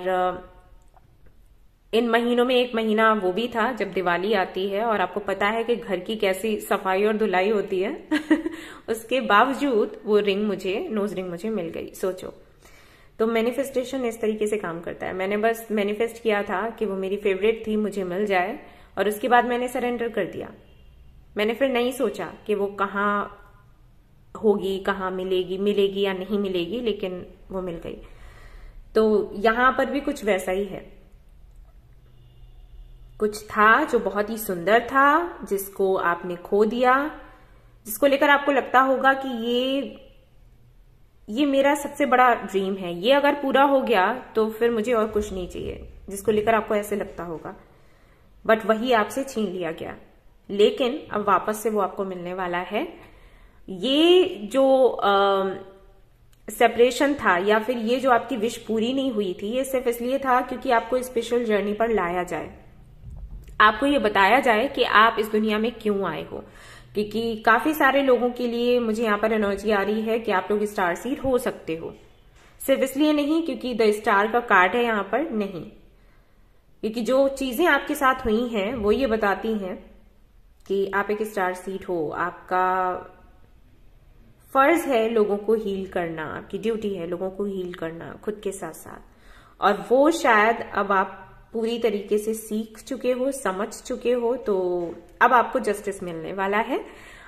इन महीनों में एक महीना वो भी था जब दिवाली आती है और आपको पता है कि घर की कैसी सफ़ाई और धुलाई होती है, उसके बावजूद वो रिंग मुझे नोज़ रिंग मुझे मिल गई, सोचो। तो मैनिफेस्टेशन इस तरीके से काम करता है। मैंने बस मैनिफेस्ट किया था कि वो मेरी फेवरेट थी, मुझे मिल जाए, और उसके बाद मैंने सरेंडर कर दिया। मैंने फिर नहीं सोचा कि वो कहाँ होगी, कहाँ मिलेगी मिलेगी या नहीं मिलेगी, लेकिन वो मिल गई। तो यहाँ पर भी कुछ वैसा ही है। कुछ था जो बहुत ही सुंदर था, जिसको आपने खो दिया, जिसको लेकर आपको लगता होगा कि ये ये मेरा सबसे बड़ा ड्रीम है। ये अगर पूरा हो गया तो फिर मुझे और कुछ नहीं चाहिए, जिसको लेकर आपको ऐसे लगता होगा। बट वही आपसे छीन लिया गया। लेकिन अब वापस से वो आपको मिलने वाला है। ये जो सेपरेशन था या फिर ये जो आपकी विश पूरी नहीं हुई थी, ये सिर्फ़ इसलिए था क्योंकि आपको स्पेशल जर्नी पर लाया जाए। आपको ये बताया जाए कि आप इस दुनिया में क्यों आए हो। क्योंकि काफ़ी सारे लोगों के लिए मुझे यहाँ पर एनर्जी आ रही है कि आप लोग स्टार सीड हो सकते हो। सिर्फ़ इसलिए नहीं क्योंकि द स्टार का कार्ड है यहाँ पर नहीं। क्योंकि जो चीज़ें आपके साथ हुई हैं, वो ये बताती हैं कि आप एक स्टार सीट हो, आपका फ़र्ज़ है लोगों को हील करना, आपकी ड्यूटी है लोगों को हील करना, खुद के साथ साथ और वो शायद अब आप पूरी तरीके से सीख चुके हो, समझ चुके हो तो अब आपको जस्टिस मिलने वाला है।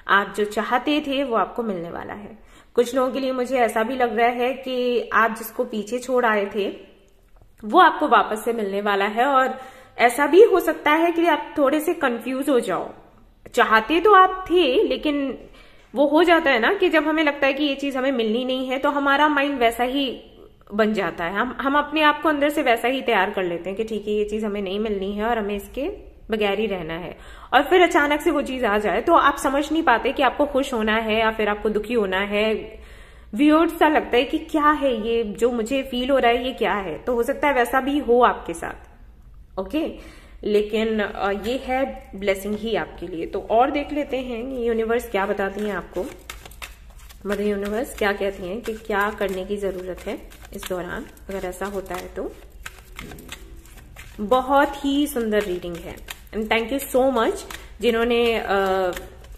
आप जो चाहते थे, वो आपको मिलने वाला है। कुछ लोगों के लिए मुझे ऐसा भी लग रहा है कि आप जिसको पीछे छोड़ आए थे, वो आपको वापस से मिलने वाला है। और ऐसा भी हो सकता है कि आप थोड़े से कंफ्यूज हो जाओ। चाहते तो आप थे, लेकिन वो हो जाता है ना कि जब हमें लगता है कि ये चीज़ हमें मिलनी नहीं है तो हमारा माइंड वैसा ही बन जाता है। हम हम अपने आप को अंदर से वैसा ही तैयार कर लेते हैं कि ठीक है, ये चीज़ हमें नहीं मिलनी है और हमें इसके बगैर ही रहना है। और फिर अचानक से वो चीज़ आ जाए तो आप समझ नहीं पाते कि आपको खुश होना है या फिर आपको दुखी होना है। वियर्ड सा लगता है कि क्या है ये, जो मुझे फील हो रहा है, ये क्या है? तो हो सकता है वैसा भी हो आपके साथ। ओके लेकिन ये है ब्लेसिंग ही आपके लिए। तो और देख लेते हैं यूनिवर्स क्या बताती हैं आपको। मदर यूनिवर्स क्या कहती हैं कि क्या करने की ज़रूरत है इस दौरान, अगर ऐसा होता है तो। बहुत ही सुंदर रीडिंग है। And thank you so much जिन्होंने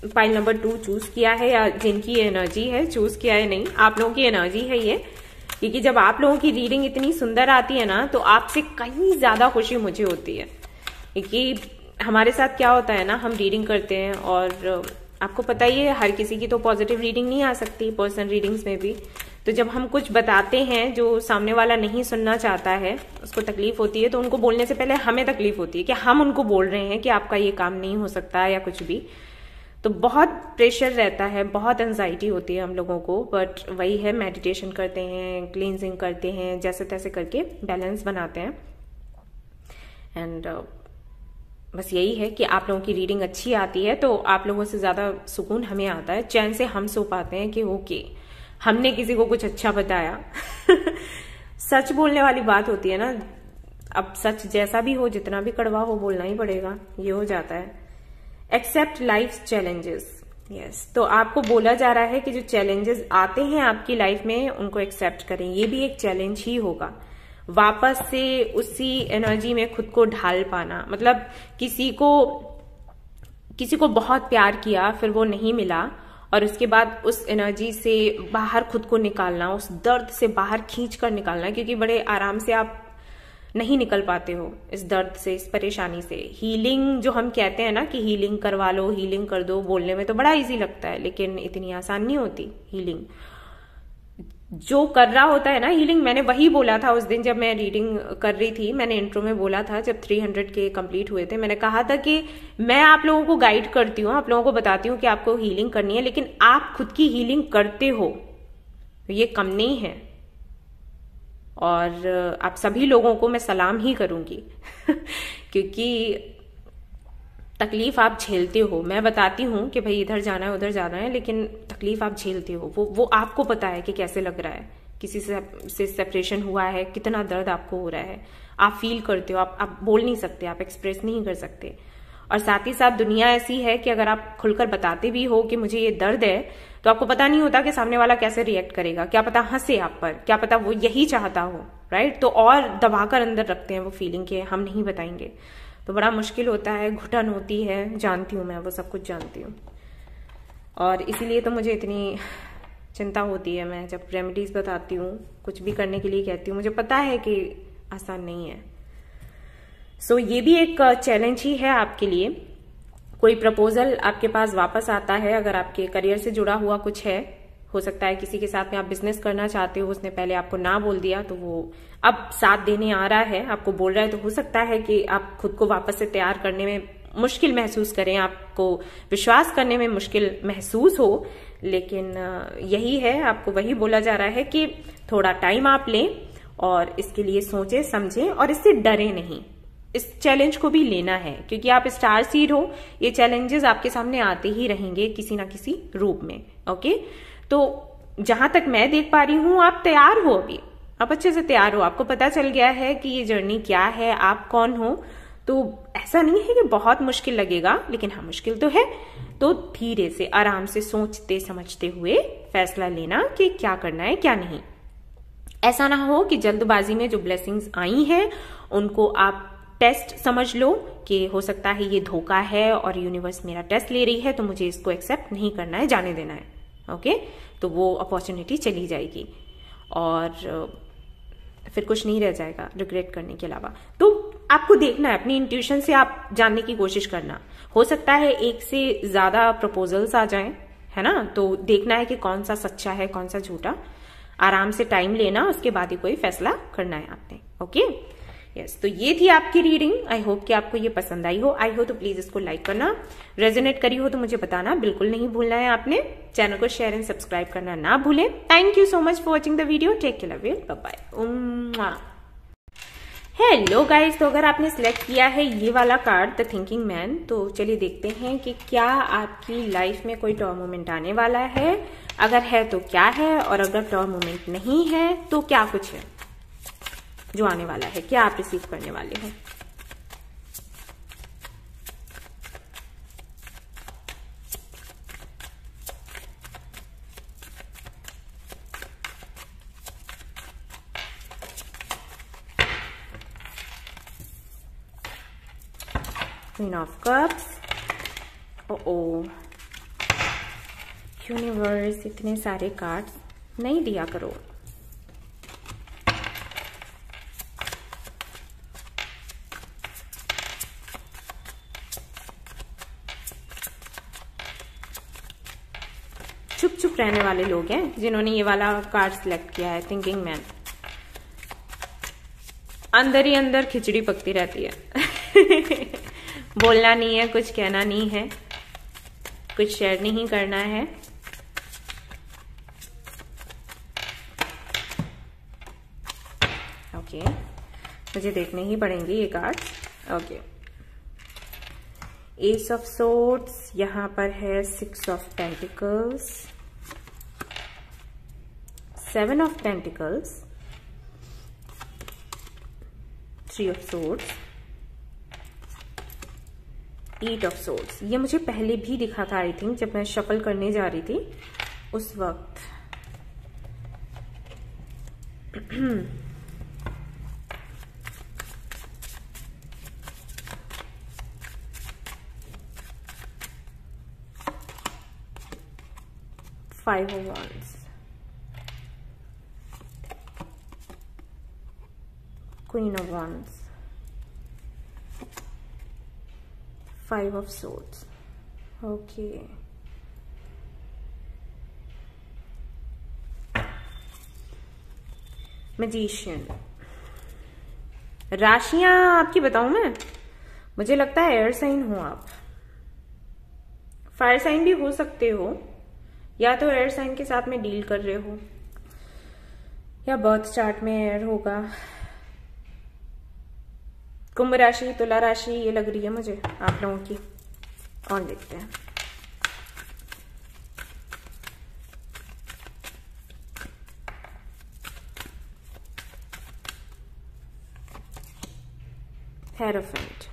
फ़ाइल नंबर टू चूज़ किया है या जिनकी एनर्जी है चूज़ किया है नहीं, आप लोगों की एनर्जी है ये। क्योंकि जब आप लोगों की रीडिंग इतनी सुंदर आती है ना तो आपसे कहीं ज़्यादा खुशी मुझे होती है। कि हमारे साथ क्या होता है ना, हम रीडिंग करते हैं और आपको पता ही है, हर किसी की तो पॉजिटिव रीडिंग नहीं आ सकती पर्सनल रीडिंग्स में भी। तो जब हम कुछ बताते हैं जो सामने वाला नहीं सुनना चाहता है, उसको तकलीफ़ होती है तो उनको बोलने से पहले हमें तकलीफ़ होती है कि हम उनको बोल रहे हैं कि आपका ये काम नहीं हो सकता या कुछ भी। तो बहुत प्रेशर रहता है, बहुत एनजाइटी होती है हम लोगों को बट वही है मेडिटेशन करते हैं क्लींजिंग करते हैं, जैसे तैसे करके बैलेंस बनाते हैं। एंड बस यही है कि आप लोगों की रीडिंग अच्छी आती है तो आप लोगों से ज़्यादा सुकून हमें आता है। चैन से हम सो पाते हैं कि ओके हमने किसी को कुछ अच्छा बताया। सच बोलने वाली बात होती है ना। अब सच जैसा भी हो, जितना भी कड़वा हो, बोलना ही पड़ेगा। ये हो जाता है। एक्सेप्ट लाइफ चैलेंजेस यस तो आपको बोला जा रहा है कि जो चैलेंजेस आते हैं आपकी लाइफ में, उनको एक्सेप्ट करें। ये भी एक चैलेंज ही होगा। वापस से उसी एनर्जी में खुद को ढाल पाना। मतलब किसी को किसी को बहुत प्यार किया, फिर वो नहीं मिला, और उसके बाद उस एनर्जी से बाहर खुद को निकालना, उस दर्द से बाहर खींच कर निकालना, क्योंकि बड़े आराम से आप नहीं निकल पाते हो इस दर्द से, इस परेशानी से। हीलिंग जो हम कहते हैं ना कि हीलिंग करवा लो हीलिंग कर दो, बोलने में तो बड़ा इजी लगता है, लेकिन इतनी आसान नहीं होती हीलिंग जो कर रहा होता है ना हीलिंग मैंने वही बोला था उस दिन जब मैं रीडिंग कर रही थी, मैंने इंट्रो में बोला था जब 300 के कंप्लीट हुए थे, मैंने कहा था कि मैं आप लोगों को गाइड करती हूँ, आप लोगों को बताती हूँ कि आपको हीलिंग करनी है, लेकिन आप खुद की हीलिंग करते हो ये कम नहीं है। और आप सभी लोगों को मैं सलाम ही करूँगी, क्योंकि तकलीफ़ आप झेलते हो। मैं बताती हूँ कि भाई इधर जाना है, उधर जाना है, लेकिन तकलीफ़ आप झेलते हो। वो वो आपको पता है कि कैसे लग रहा है। किसी से से सेपरेशन हुआ है, कितना दर्द आपको हो रहा है। आप फील करते हो, आप आप बोल नहीं सकते, आप एक्सप्रेस नहीं कर सकते। और साथ ही साथ दुनिया ऐसी है कि अगर आप खुलकर बताते भी हो कि मुझे ये दर्द है तो आपको पता नहीं होता कि सामने वाला कैसे रिएक्ट करेगा। क्या पता हंसे आप पर, क्या पता वो यही चाहता हो राइट तो और दबाकर अंदर रखते हैं वो फीलिंग के हम नहीं बताएँगे। तो बड़ा मुश्किल होता है घुटन होती है जानती हूँ मैं वो सब कुछ जानती हूँ। और इसीलिए तो मुझे इतनी चिंता होती है मैं जब रेमेडीज बताती हूँ कुछ भी करने के लिए कहती हूँ मुझे पता है कि आसान नहीं है। सो so, ये भी एक चैलेंज ही है आपके लिए। कोई प्रपोजल आपके पास वापस आता है अगर आपके करियर से जुड़ा हुआ कुछ है हो सकता है किसी के साथ में आप बिज़नेस करना चाहते हो उसने पहले आपको ना बोल दिया तो वो अब साथ देने आ रहा है, आपको बोल रहा है तो हो सकता है कि आप खुद को वापस से तैयार करने में मुश्किल महसूस करें, आपको विश्वास करने में मुश्किल महसूस हो, लेकिन यही है, आपको वही बोला जा रहा है कि थोड़ा टाइम आप लें और इसके लिए सोचें, समझें और इससे डरे नहीं। इस चैलेंज को भी लेना है, क्योंकि आप स्टार सीड हो, ये चैलेंजेस आपके सामने आते ही रहेंगे किसी ना किसी रूप में, ओके? तो जहाँ तक मैं देख पा रही हूँ, आप तैयार हो अभी। आप अच्छे से तैयार हो। आपको पता चल गया है कि ये जर्नी क्या है, आप कौन हो? तो ऐसा नहीं है कि बहुत मुश्किल लगेगा, लेकिन हाँ मुश्किल तो है। तो धीरे से, आराम से सोचते, समझते हुए फैसला लेना कि क्या करना है, क्या नहीं। ऐसा ना हो कि जल्दबाजी में जो ब्लेसिंग्स आई हैं, उनको आप टेस्ट समझ लो कि हो सकता है ये धोखा है और यूनिवर्स मेरा टेस्ट ले रही है तो मुझे इसको एक्सेप्ट नहीं करना है, जाने देना है। ओके तो वो अपॉर्चुनिटी चली जाएगी। और फिर कुछ नहीं रह जाएगा रिग्रेट करने के अलावा। तो आपको देखना है, अपनी इंट्यूशन से आप जानने की कोशिश करना। हो सकता है एक से ज़्यादा प्रपोजल्स आ जाएँ, है ना? तो देखना है कि कौन सा सच्चा है, कौन सा झूठा। आराम से टाइम लेना, उसके बाद ही कोई फैसला करना है आपने ओके यस yes, तो ये थी आपकी रीडिंग आई होप कि आपको ये पसंद आई हो. आई हो तो प्लीज़ इसको लाइक करना. रेजोनेट करी हो तो मुझे बताना. बिल्कुल नहीं भूलना है आपने. चैनल को शेयर एंड सब्सक्राइब करना ना भूलें. Thank you so much for watching the video take care love you bye hello guys तो अगर आपने सिलेक्ट किया है ये वाला कार्ड द थिंकिंग मैन तो चलिए देखते हैं कि क्या आपकी लाइफ में कोई टॉर मोमेंट आने वाला है. अगर है तो क्या है? और अगर टॉर मोमेंट नहीं है तो क्या कुछ है? जो आने वाला है, क्या आप रिसीव करने वाले हो? Queen of Cups. O universe इतने सारे कार्ड्स नहीं दिया करो। रहने वाले लोग हैं, जिन्होंने ये वाला कार्ड सिलेक्ट किया है थिंकिंग मैन अंदर ही अंदर खिचड़ी पकती रहती है। बोलना नहीं है, कुछ कहना नहीं है, कुछ शेयर नहीं करना है। ओके मुझे देखने ही पड़ेंगे ये card okay ace of swords यहाँ पर है six of pentacles seven of pentacles three of swords eight of swords ये मुझे पहले भी दिखा था आई थिंक जब मैं शफल करने जा रही थी उस वक्त। Five of wands. Queen of wands. Five of swords. Okay. Magician राशियाँ आपकी बताऊँ मैं? मुझे लगता है एयर साइन हो आप। फायर साइन भी हो सकते हो, या तो एयर साइन के साथ में डील कर रहे हो, या बर्थ चार्ट में एयर होगा। कुंभ राशि, तुला राशि, ये लग रही है मुझे आप लोगों की। और देखते हैं। Hierophant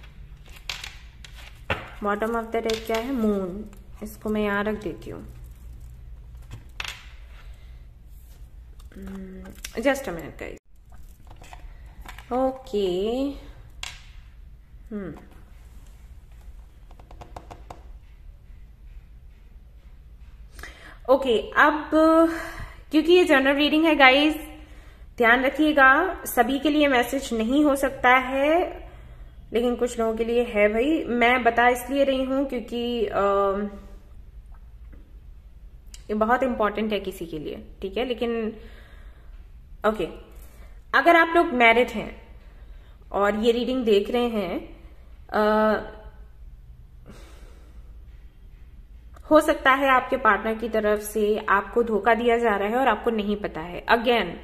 bottom of the deck क्या है? मून इसको मैं यहाँ रख देती हूँ। Just a minute guys okay hmm okay okay, अब क्योंकि ये जनरल रीडिंग है गाइस ध्यान रखिएगा सभी के लिए मैसेज नहीं हो सकता है लेकिन कुछ लोगों के लिए है भाई। मैं बता इसलिए रही हूँ क्योंकि आ, ये बहुत इंपॉर्टेंट है किसी के लिए ठीक है? लेकिन ओके okay, अगर आप लोग मैरिड हैं और ये रीडिंग देख रहे हैं हो सकता है आपके पार्टनर की तरफ़ से आपको धोखा दिया जा रहा है और आपको नहीं पता है। अगेन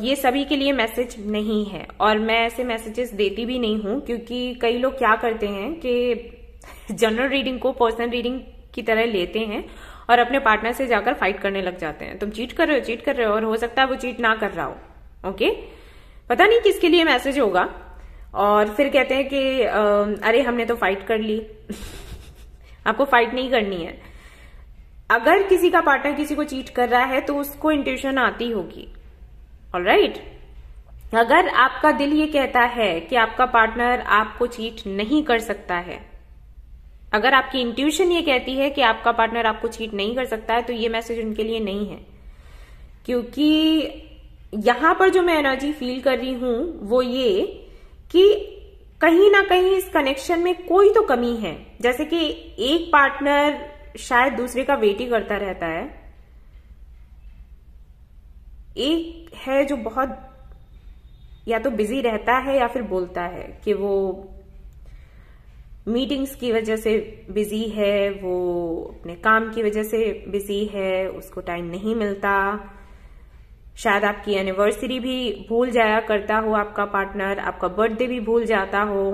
ये सभी के लिए मैसेज नहीं है और मैं ऐसे मैसेजेस देती भी नहीं हूँ क्योंकि कई लोग क्या करते हैं कि जनरल रीडिंग को पर्सनल रीडिंग की तरह लेते हैं और अपने पार्टनर से जाकर फाइट करने लग जाते हैं। तुम चीट कर रहे हो चीट कर रहे हो और हो सकता है वो चीट ना कर रहा हो ओके पता नहीं किसके लिए मैसेज होगा। और फिर कहते हैं कि अरे, हमने तो फाइट कर ली। आपको फाइट नहीं करनी है। अगर किसी का पार्टनर किसी को चीट कर रहा है तो उसको इंट्यूशन आती होगी। ऑल राइट अगर आपका दिल ये कहता है कि आपका पार्टनर आपको चीट नहीं कर सकता है, अगर आपकी इंट्यूशन ये कहती है कि आपका पार्टनर आपको चीट नहीं कर सकता है तो ये मैसेज उनके लिए नहीं है। क्योंकि यहाँ पर जो मैं एनर्जी फील कर रही हूँ, वो ये कि कहीं ना कहीं इस कनेक्शन में कोई तो कमी है। जैसे कि एक पार्टनर शायद दूसरे का वेट ही करता रहता है। एक है जो बहुत या तो बिज़ी रहता है या फिर बोलता है कि वो मीटिंग्स की वजह से बिज़ी है, वो अपने काम की वजह से बिज़ी है, उसको टाइम नहीं मिलता। शायद आपकी एनिवर्सरी भी भूल जाया करता हो आपका पार्टनर आपका बर्थडे भी भूल जाता हो।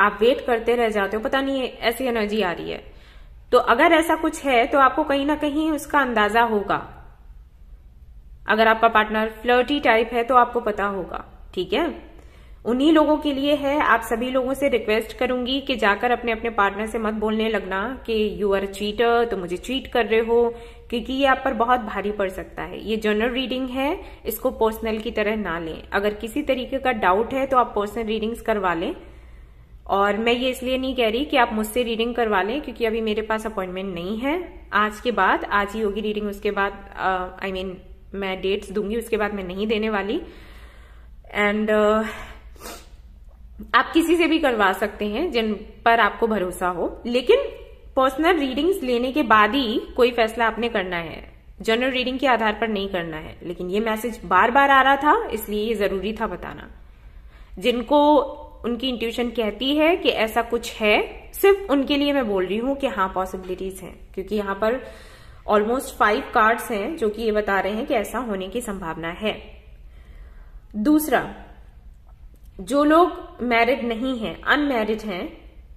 आप वेट करते रह जाते हो, पता नहीं ऐसी एनर्जी आ रही है। तो अगर ऐसा कुछ है तो आपको कहीं ना कहीं उसका अंदाज़ा होगा। अगर आपका पार्टनर फ्लर्टी टाइप है तो आपको पता होगा, ठीक है? उन्हीं लोगों के लिए है। आप सभी लोगों से रिक्वेस्ट करूँगी कि जाकर अपने अपने पार्टनर से मत बोलने लगना कि यू आर चीटर तो मुझे चीट कर रहे हो क्योंकि ये आप पर बहुत भारी पड़ सकता है। ये जनरल रीडिंग है इसको पर्सनल की तरह ना लें। अगर किसी तरीके का डाउट है तो आप पर्सनल रीडिंग्स करवा लें। और मैं ये इसलिए नहीं कह रही कि आप मुझसे रीडिंग करवा लें क्योंकि अभी मेरे पास अपॉइंटमेंट नहीं है। आज के बाद आज ही होगी रीडिंग उसके बाद आई मीन uh, मैं डेट्स दूँगी उसके बाद मैं नहीं देने वाली। एंड uh, आप किसी से भी करवा सकते हैं, जिन पर आपको भरोसा हो। लेकिन पर्सनल रीडिंग्स लेने के बाद ही कोई फैसला आपने करना है। जनरल रीडिंग के आधार पर नहीं करना है। लेकिन ये मैसेज बार बार आ रहा था, इसलिए ये ज़रूरी था बताना। जिनको उनकी इंट्यूशन कहती है कि ऐसा कुछ है, सिर्फ़ उनके लिए मैं बोल रही हूँ कि हाँ पॉसिबिलिटीज हैं। क्योंकि यहाँ पर ऑलमोस्ट फाइव कार्ड्स हैं, जो कि ये बता रहे हैं कि ऐसा होने की संभावना है। दूसरा जो लोग मैरिड नहीं हैं अनमैरिड हैं,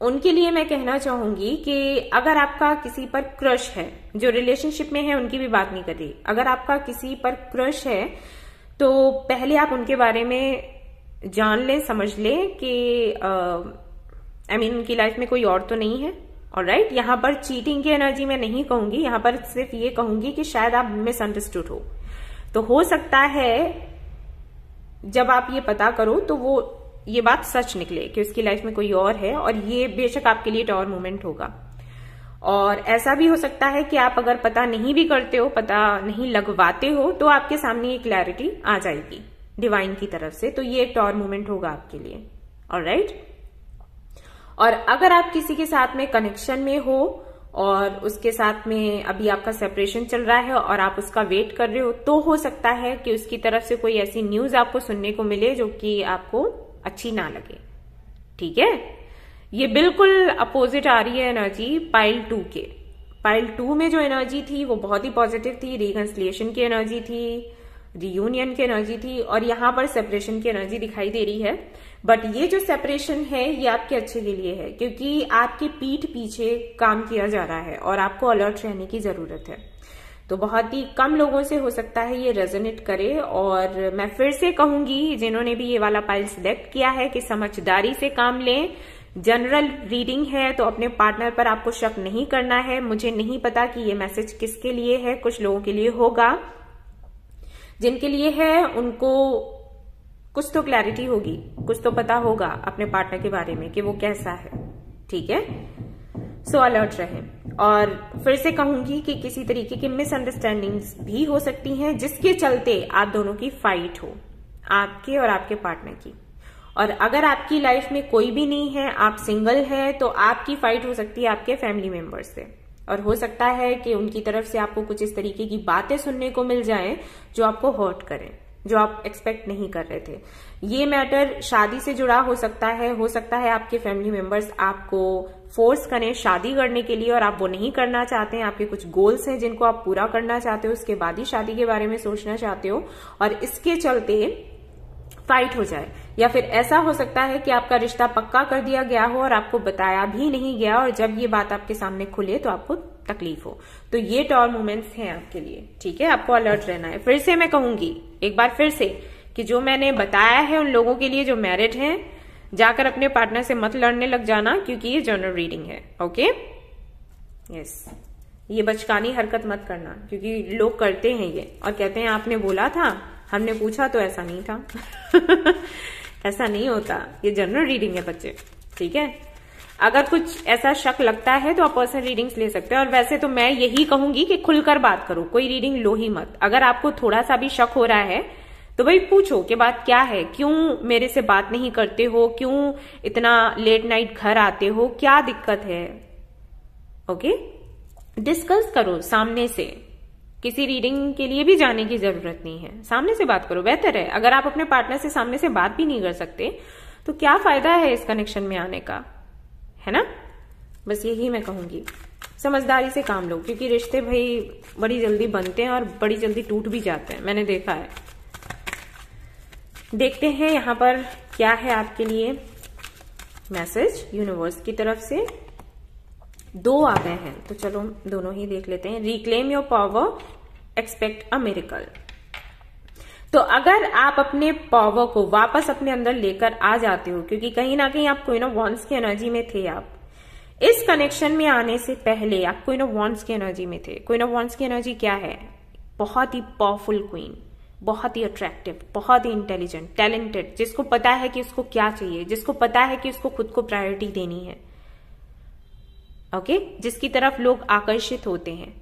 उनके लिए मैं कहना चाहूँगी कि अगर आपका किसी पर क्रश है, जो रिलेशनशिप में है, उनकी भी बात नहीं कर अगर आपका किसी पर क्रश है तो पहले आप उनके बारे में जान लें, समझ लें कि आई मीन उनकी लाइफ में कोई और तो नहीं है। और राइट? यहाँ पर चीटिंग की एनर्जी मैं नहीं कहूँगी। यहाँ पर सिर्फ़ ये कहूँगी कि शायद आप मिसअंडरस्टूड हो। तो हो सकता है जब आप ये पता करो तो वो, ये बात सच निकले कि उसकी लाइफ में कोई और है और ये बेशक आपके लिए टॉर मोमेंट होगा। और ऐसा भी हो सकता है कि आप अगर पता नहीं भी करते हो, पता नहीं लगवाते हो तो आपके सामने ये क्लैरिटी आ जाएगी डिवाइन की तरफ़ से। तो ये एक टॉर मोमेंट होगा आपके लिए। और राइट और अगर आप किसी के साथ में कनेक्शन में हो और उसके साथ में अभी आपका सेपरेशन चल रहा है और आप उसका वेट कर रहे हो तो हो सकता है कि उसकी तरफ़ से कोई ऐसी न्यूज़ आपको सुनने को मिले जो कि आपको अच्छी ना लगे। ठीक है? ये बिल्कुल अपोजिट आ रही है एनर्जी पाइल टू के। पाइल टू में जो एनर्जी थी, वो बहुत ही पॉजिटिव थी रिकन्सिलियेशन की एनर्जी थी रियूनियन की एनर्जी थी और यहाँ पर सेपरेशन की एनर्जी दिखाई दे रही है। बट ये जो सेपरेशन है, ये आपके अच्छे के लिए है, क्योंकि आपके पीठ पीछे काम किया जा रहा है और आपको अलर्ट रहने की ज़रूरत है। तो बहुत ही कम लोगों से हो सकता है ये रेजोनेट करे और मैं फिर से कहूँगी, जिन्होंने भी ये वाला पाइल सिलेक्ट किया है कि समझदारी से काम लें। जनरल रीडिंग है तो अपने पार्टनर पर आपको शक नहीं करना है। मुझे नहीं पता कि ये मैसेज किसके लिए है, कुछ लोगों के लिए होगा। जिनके लिए है, उनको कुछ तो क्लैरिटी होगी कुछ तो पता होगा अपने पार्टनर के बारे में कि वो कैसा है। ठीक है? सो so, अलर्ट रहे। और फिर से कहूँगी कि किसी तरीके की मिसअंडरस्टैंडिंग्स भी हो सकती हैं जिसके चलते आप दोनों की फाइट हो आपके और आपके पार्टनर की। और अगर आपकी लाइफ में कोई भी नहीं है आप सिंगल है तो आपकी फाइट हो सकती है आपके फैमिली मेंबर्स से। और हो सकता है कि उनकी तरफ़ से आपको कुछ इस तरीके की बातें सुनने को मिल जाएँ जो आपको हर्ट करें। जो आप एक्सपेक्ट नहीं कर रहे थे। ये मैटर शादी से जुड़ा हो सकता है, हो सकता है आपके फैमिली मेंबर्स आपको फोर्स करें शादी करने के लिए और आप वो नहीं करना चाहते हैं। आपके कुछ गोल्स हैं जिनको आप पूरा करना चाहते हो, उसके बाद ही शादी के बारे में सोचना चाहते हो और इसके चलते फाइट हो जाए। या फिर ऐसा हो सकता है कि आपका रिश्ता पक्का कर दिया गया हो और आपको बताया भी नहीं गया और जब ये बात आपके सामने खुले तो आपको तकलीफ़ हो। तो ये टॉर मोमेंट्स हैं आपके लिए, ठीक है? आपको अलर्ट रहना है। फिर से मैं कहूँगी, एक बार फिर से, कि जो मैंने बताया है उन लोगों के लिए जो मैरिड हैं, जाकर अपने पार्टनर से मत लड़ने लग जाना, क्योंकि ये जनरल रीडिंग है ओके यस ये बचकानी हरकत मत करना, क्योंकि लोग करते हैं ये। और कहते हैं, आपने बोला था, हमने पूछा तो ऐसा नहीं था। ऐसा नहीं होता। ये जनरल रीडिंग है बच्चे, ठीक है? अगर कुछ ऐसा शक लगता है तो आप पर्सनल रीडिंग्स ले सकते हैं। और वैसे तो मैं यही कहूँगी कि खुलकर बात करो, कोई रीडिंग लो ही मत। अगर आपको थोड़ा सा भी शक हो रहा है तो भाई पूछो कि बात क्या है? क्यों मेरे से बात नहीं करते हो? क्यों इतना लेट नाइट घर आते हो? क्या दिक्कत है? ओके डिस्कस करो सामने से। किसी रीडिंग के लिए भी जाने की ज़रूरत नहीं है। सामने से बात करो, बेहतर है। अगर आप अपने पार्टनर से सामने से बात भी नहीं कर सकते तो क्या फ़ायदा है इस कनेक्शन में आने का? है ना? बस यही मैं कहूँगी। समझदारी से काम लो, क्योंकि रिश्ते भाई बड़ी जल्दी बनते हैं और बड़ी जल्दी टूट भी जाते हैं। मैंने देखा है। देखते हैं यहाँ पर क्या है आपके लिए मैसेज यूनिवर्स की तरफ़ से। दो आ गए हैं। तो चलो, दोनों ही देख लेते हैं। Reclaim your power expect a miracle तो अगर आप अपने पावर को वापस अपने अंदर लेकर आ जाते हो, क्योंकि कहीं ना कहीं आप कोई ना वॉन्स की एनर्जी में थे आप, इस कनेक्शन में आने से पहले आप कोई ना वॉन्स की एनर्जी में थे। कोई ना वॉन्स की एनर्जी क्या है? बहुत ही पावरफुल क्वीन बहुत ही अट्रैक्टिव बहुत ही इंटेलिजेंट टैलेंटेड जिसको पता है कि उसको क्या चाहिए, जिसको पता है कि उसको खुद को प्रायोरिटी देनी है। ओके? जिसकी तरफ़ लोग आकर्षित होते हैं।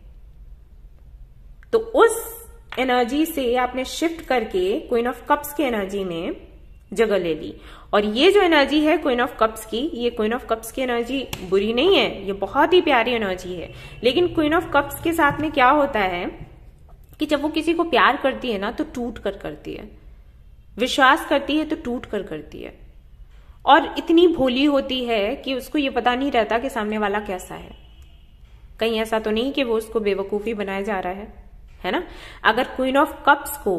तो उस एनर्जी से आपने शिफ्ट करके क्वीन ऑफ़ कप्स की एनर्जी में जगह ले ली। और ये जो एनर्जी है क्वीन ऑफ़ कप्स की, ये क्वीन ऑफ़ कप्स की एनर्जी बुरी नहीं है, ये बहुत ही प्यारी एनर्जी है। लेकिन क्वीन ऑफ़ कप्स के साथ में क्या होता है कि जब वो किसी को प्यार करती है ना तो टूट कर करती है। विश्वास करती है तो टूट कर करती है। और इतनी भोली होती है कि उसको ये पता नहीं रहता कि सामने वाला कैसा है। कहीं ऐसा तो नहीं कि वो उसको बेवकूफ़ी बनाया जा रहा है है ना? अगर क्वीन ऑफ़ कप्स को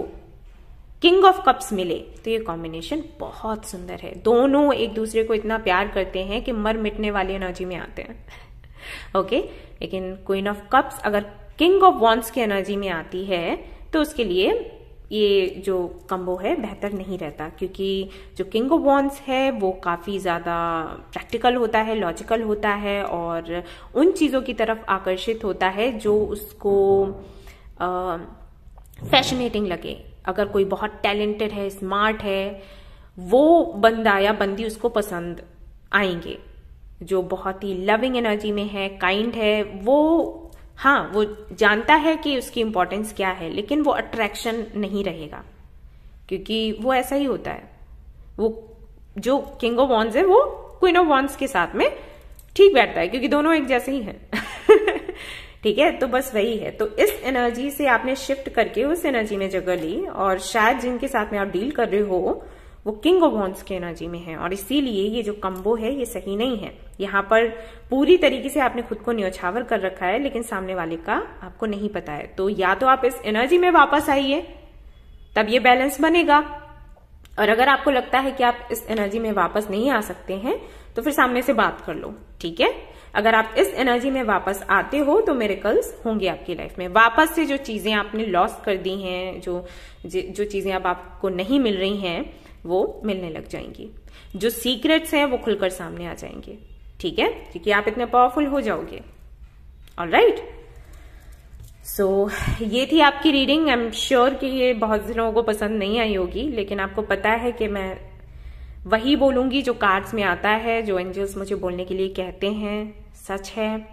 किंग ऑफ़ कप्स मिले तो ये कॉम्बिनेशन बहुत सुंदर है। दोनों एक दूसरे को इतना प्यार करते हैं कि मर मिटने वाली एनर्जी में आते हैं। Okay okay? लेकिन क्वीन ऑफ़ कप्स अगर किंग ऑफ़ वॉन्स की एनर्जी में आती है तो उसके लिए ये जो कम्बो है, बेहतर नहीं रहता। क्योंकि जो किंग ऑफ़ वॉन्स है, वो काफ़ी ज़्यादा प्रैक्टिकल होता है लॉजिकल होता है और उन चीज़ों की तरफ़ आकर्षित होता है जो उसको फैशनेटिंग लगे। अगर कोई बहुत टैलेंटेड है स्मार्ट है, वो बंदा या बंदी उसको पसंद आएँगे। जो बहुत ही लविंग एनर्जी में है काइंड है, वो हाँ वो जानता है कि उसकी इंपॉर्टेंस क्या है, लेकिन वो अट्रैक्शन नहीं रहेगा, क्योंकि वो ऐसा ही होता है। वो जो किंग ऑफ़ वॉन्स है, वो क्वीन ऑफ़ वॉन्स के साथ में ठीक बैठता है, क्योंकि दोनों एक जैसे ही हैं। ठीक है तो बस वही है। तो इस एनर्जी से आपने शिफ्ट करके, उस एनर्जी में जगह ली, और शायद जिनके साथ में आप डील कर रहे हो वो किंग ऑफ़ वॉन्स की एनर्जी में है और इसीलिए ये जो कम्बो है, ये सही नहीं है। यहाँ पर पूरी तरीके से आपने खुद को न्योछावर कर रखा है, लेकिन सामने वाले का आपको नहीं पता है। तो या तो आप इस एनर्जी में वापस आइए, तब ये बैलेंस बनेगा। और अगर आपको लगता है कि आप इस एनर्जी में वापस नहीं आ सकते हैं तो फिर सामने से बात कर लो, ठीक है? अगर आप इस एनर्जी में वापस आते हो तो मेरे कल्स होंगे आपकी लाइफ में। वापस से जो चीज़ें आपने लॉस कर दी हैं, जो जो चीज़ें अब आपको नहीं मिल रही हैं वो मिलने लग जाएँगी। जो सीक्रेट्स हैं वो खुलकर सामने आ जाएँगे। ठीक है? क्योंकि आप इतने पावरफुल हो जाओगे। ऑल राइट सो ये थी आपकी रीडिंग आई एम श्योर कि ये बहुत से लोगों को पसंद नहीं आई होगी, लेकिन आपको पता है कि मैं वही बोलूँगी जो कार्ड्स में आता है, जो एंजल्स मुझे बोलने के लिए कहते हैं। सच है,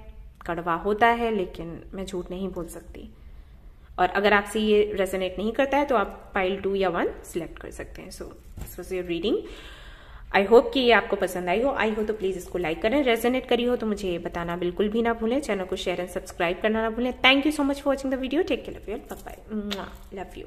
कड़वा होता है, लेकिन मैं झूठ नहीं बोल सकती। और अगर आपसे ये रेजोनेट नहीं करता है तो आप पाइल टू या वन सिलेक्ट कर सकते हैं. So this was your reading I hope कि ये आपको पसंद आई हो. आई हो तो प्लीज़ इसको लाइक करें. रेजोनेट करी हो तो मुझे ये बताना बिल्कुल भी ना भूलें. चैनल को शेयर एंड सब्सक्राइब करना ना भूलें. Thank you so much for watching the video take care love you love you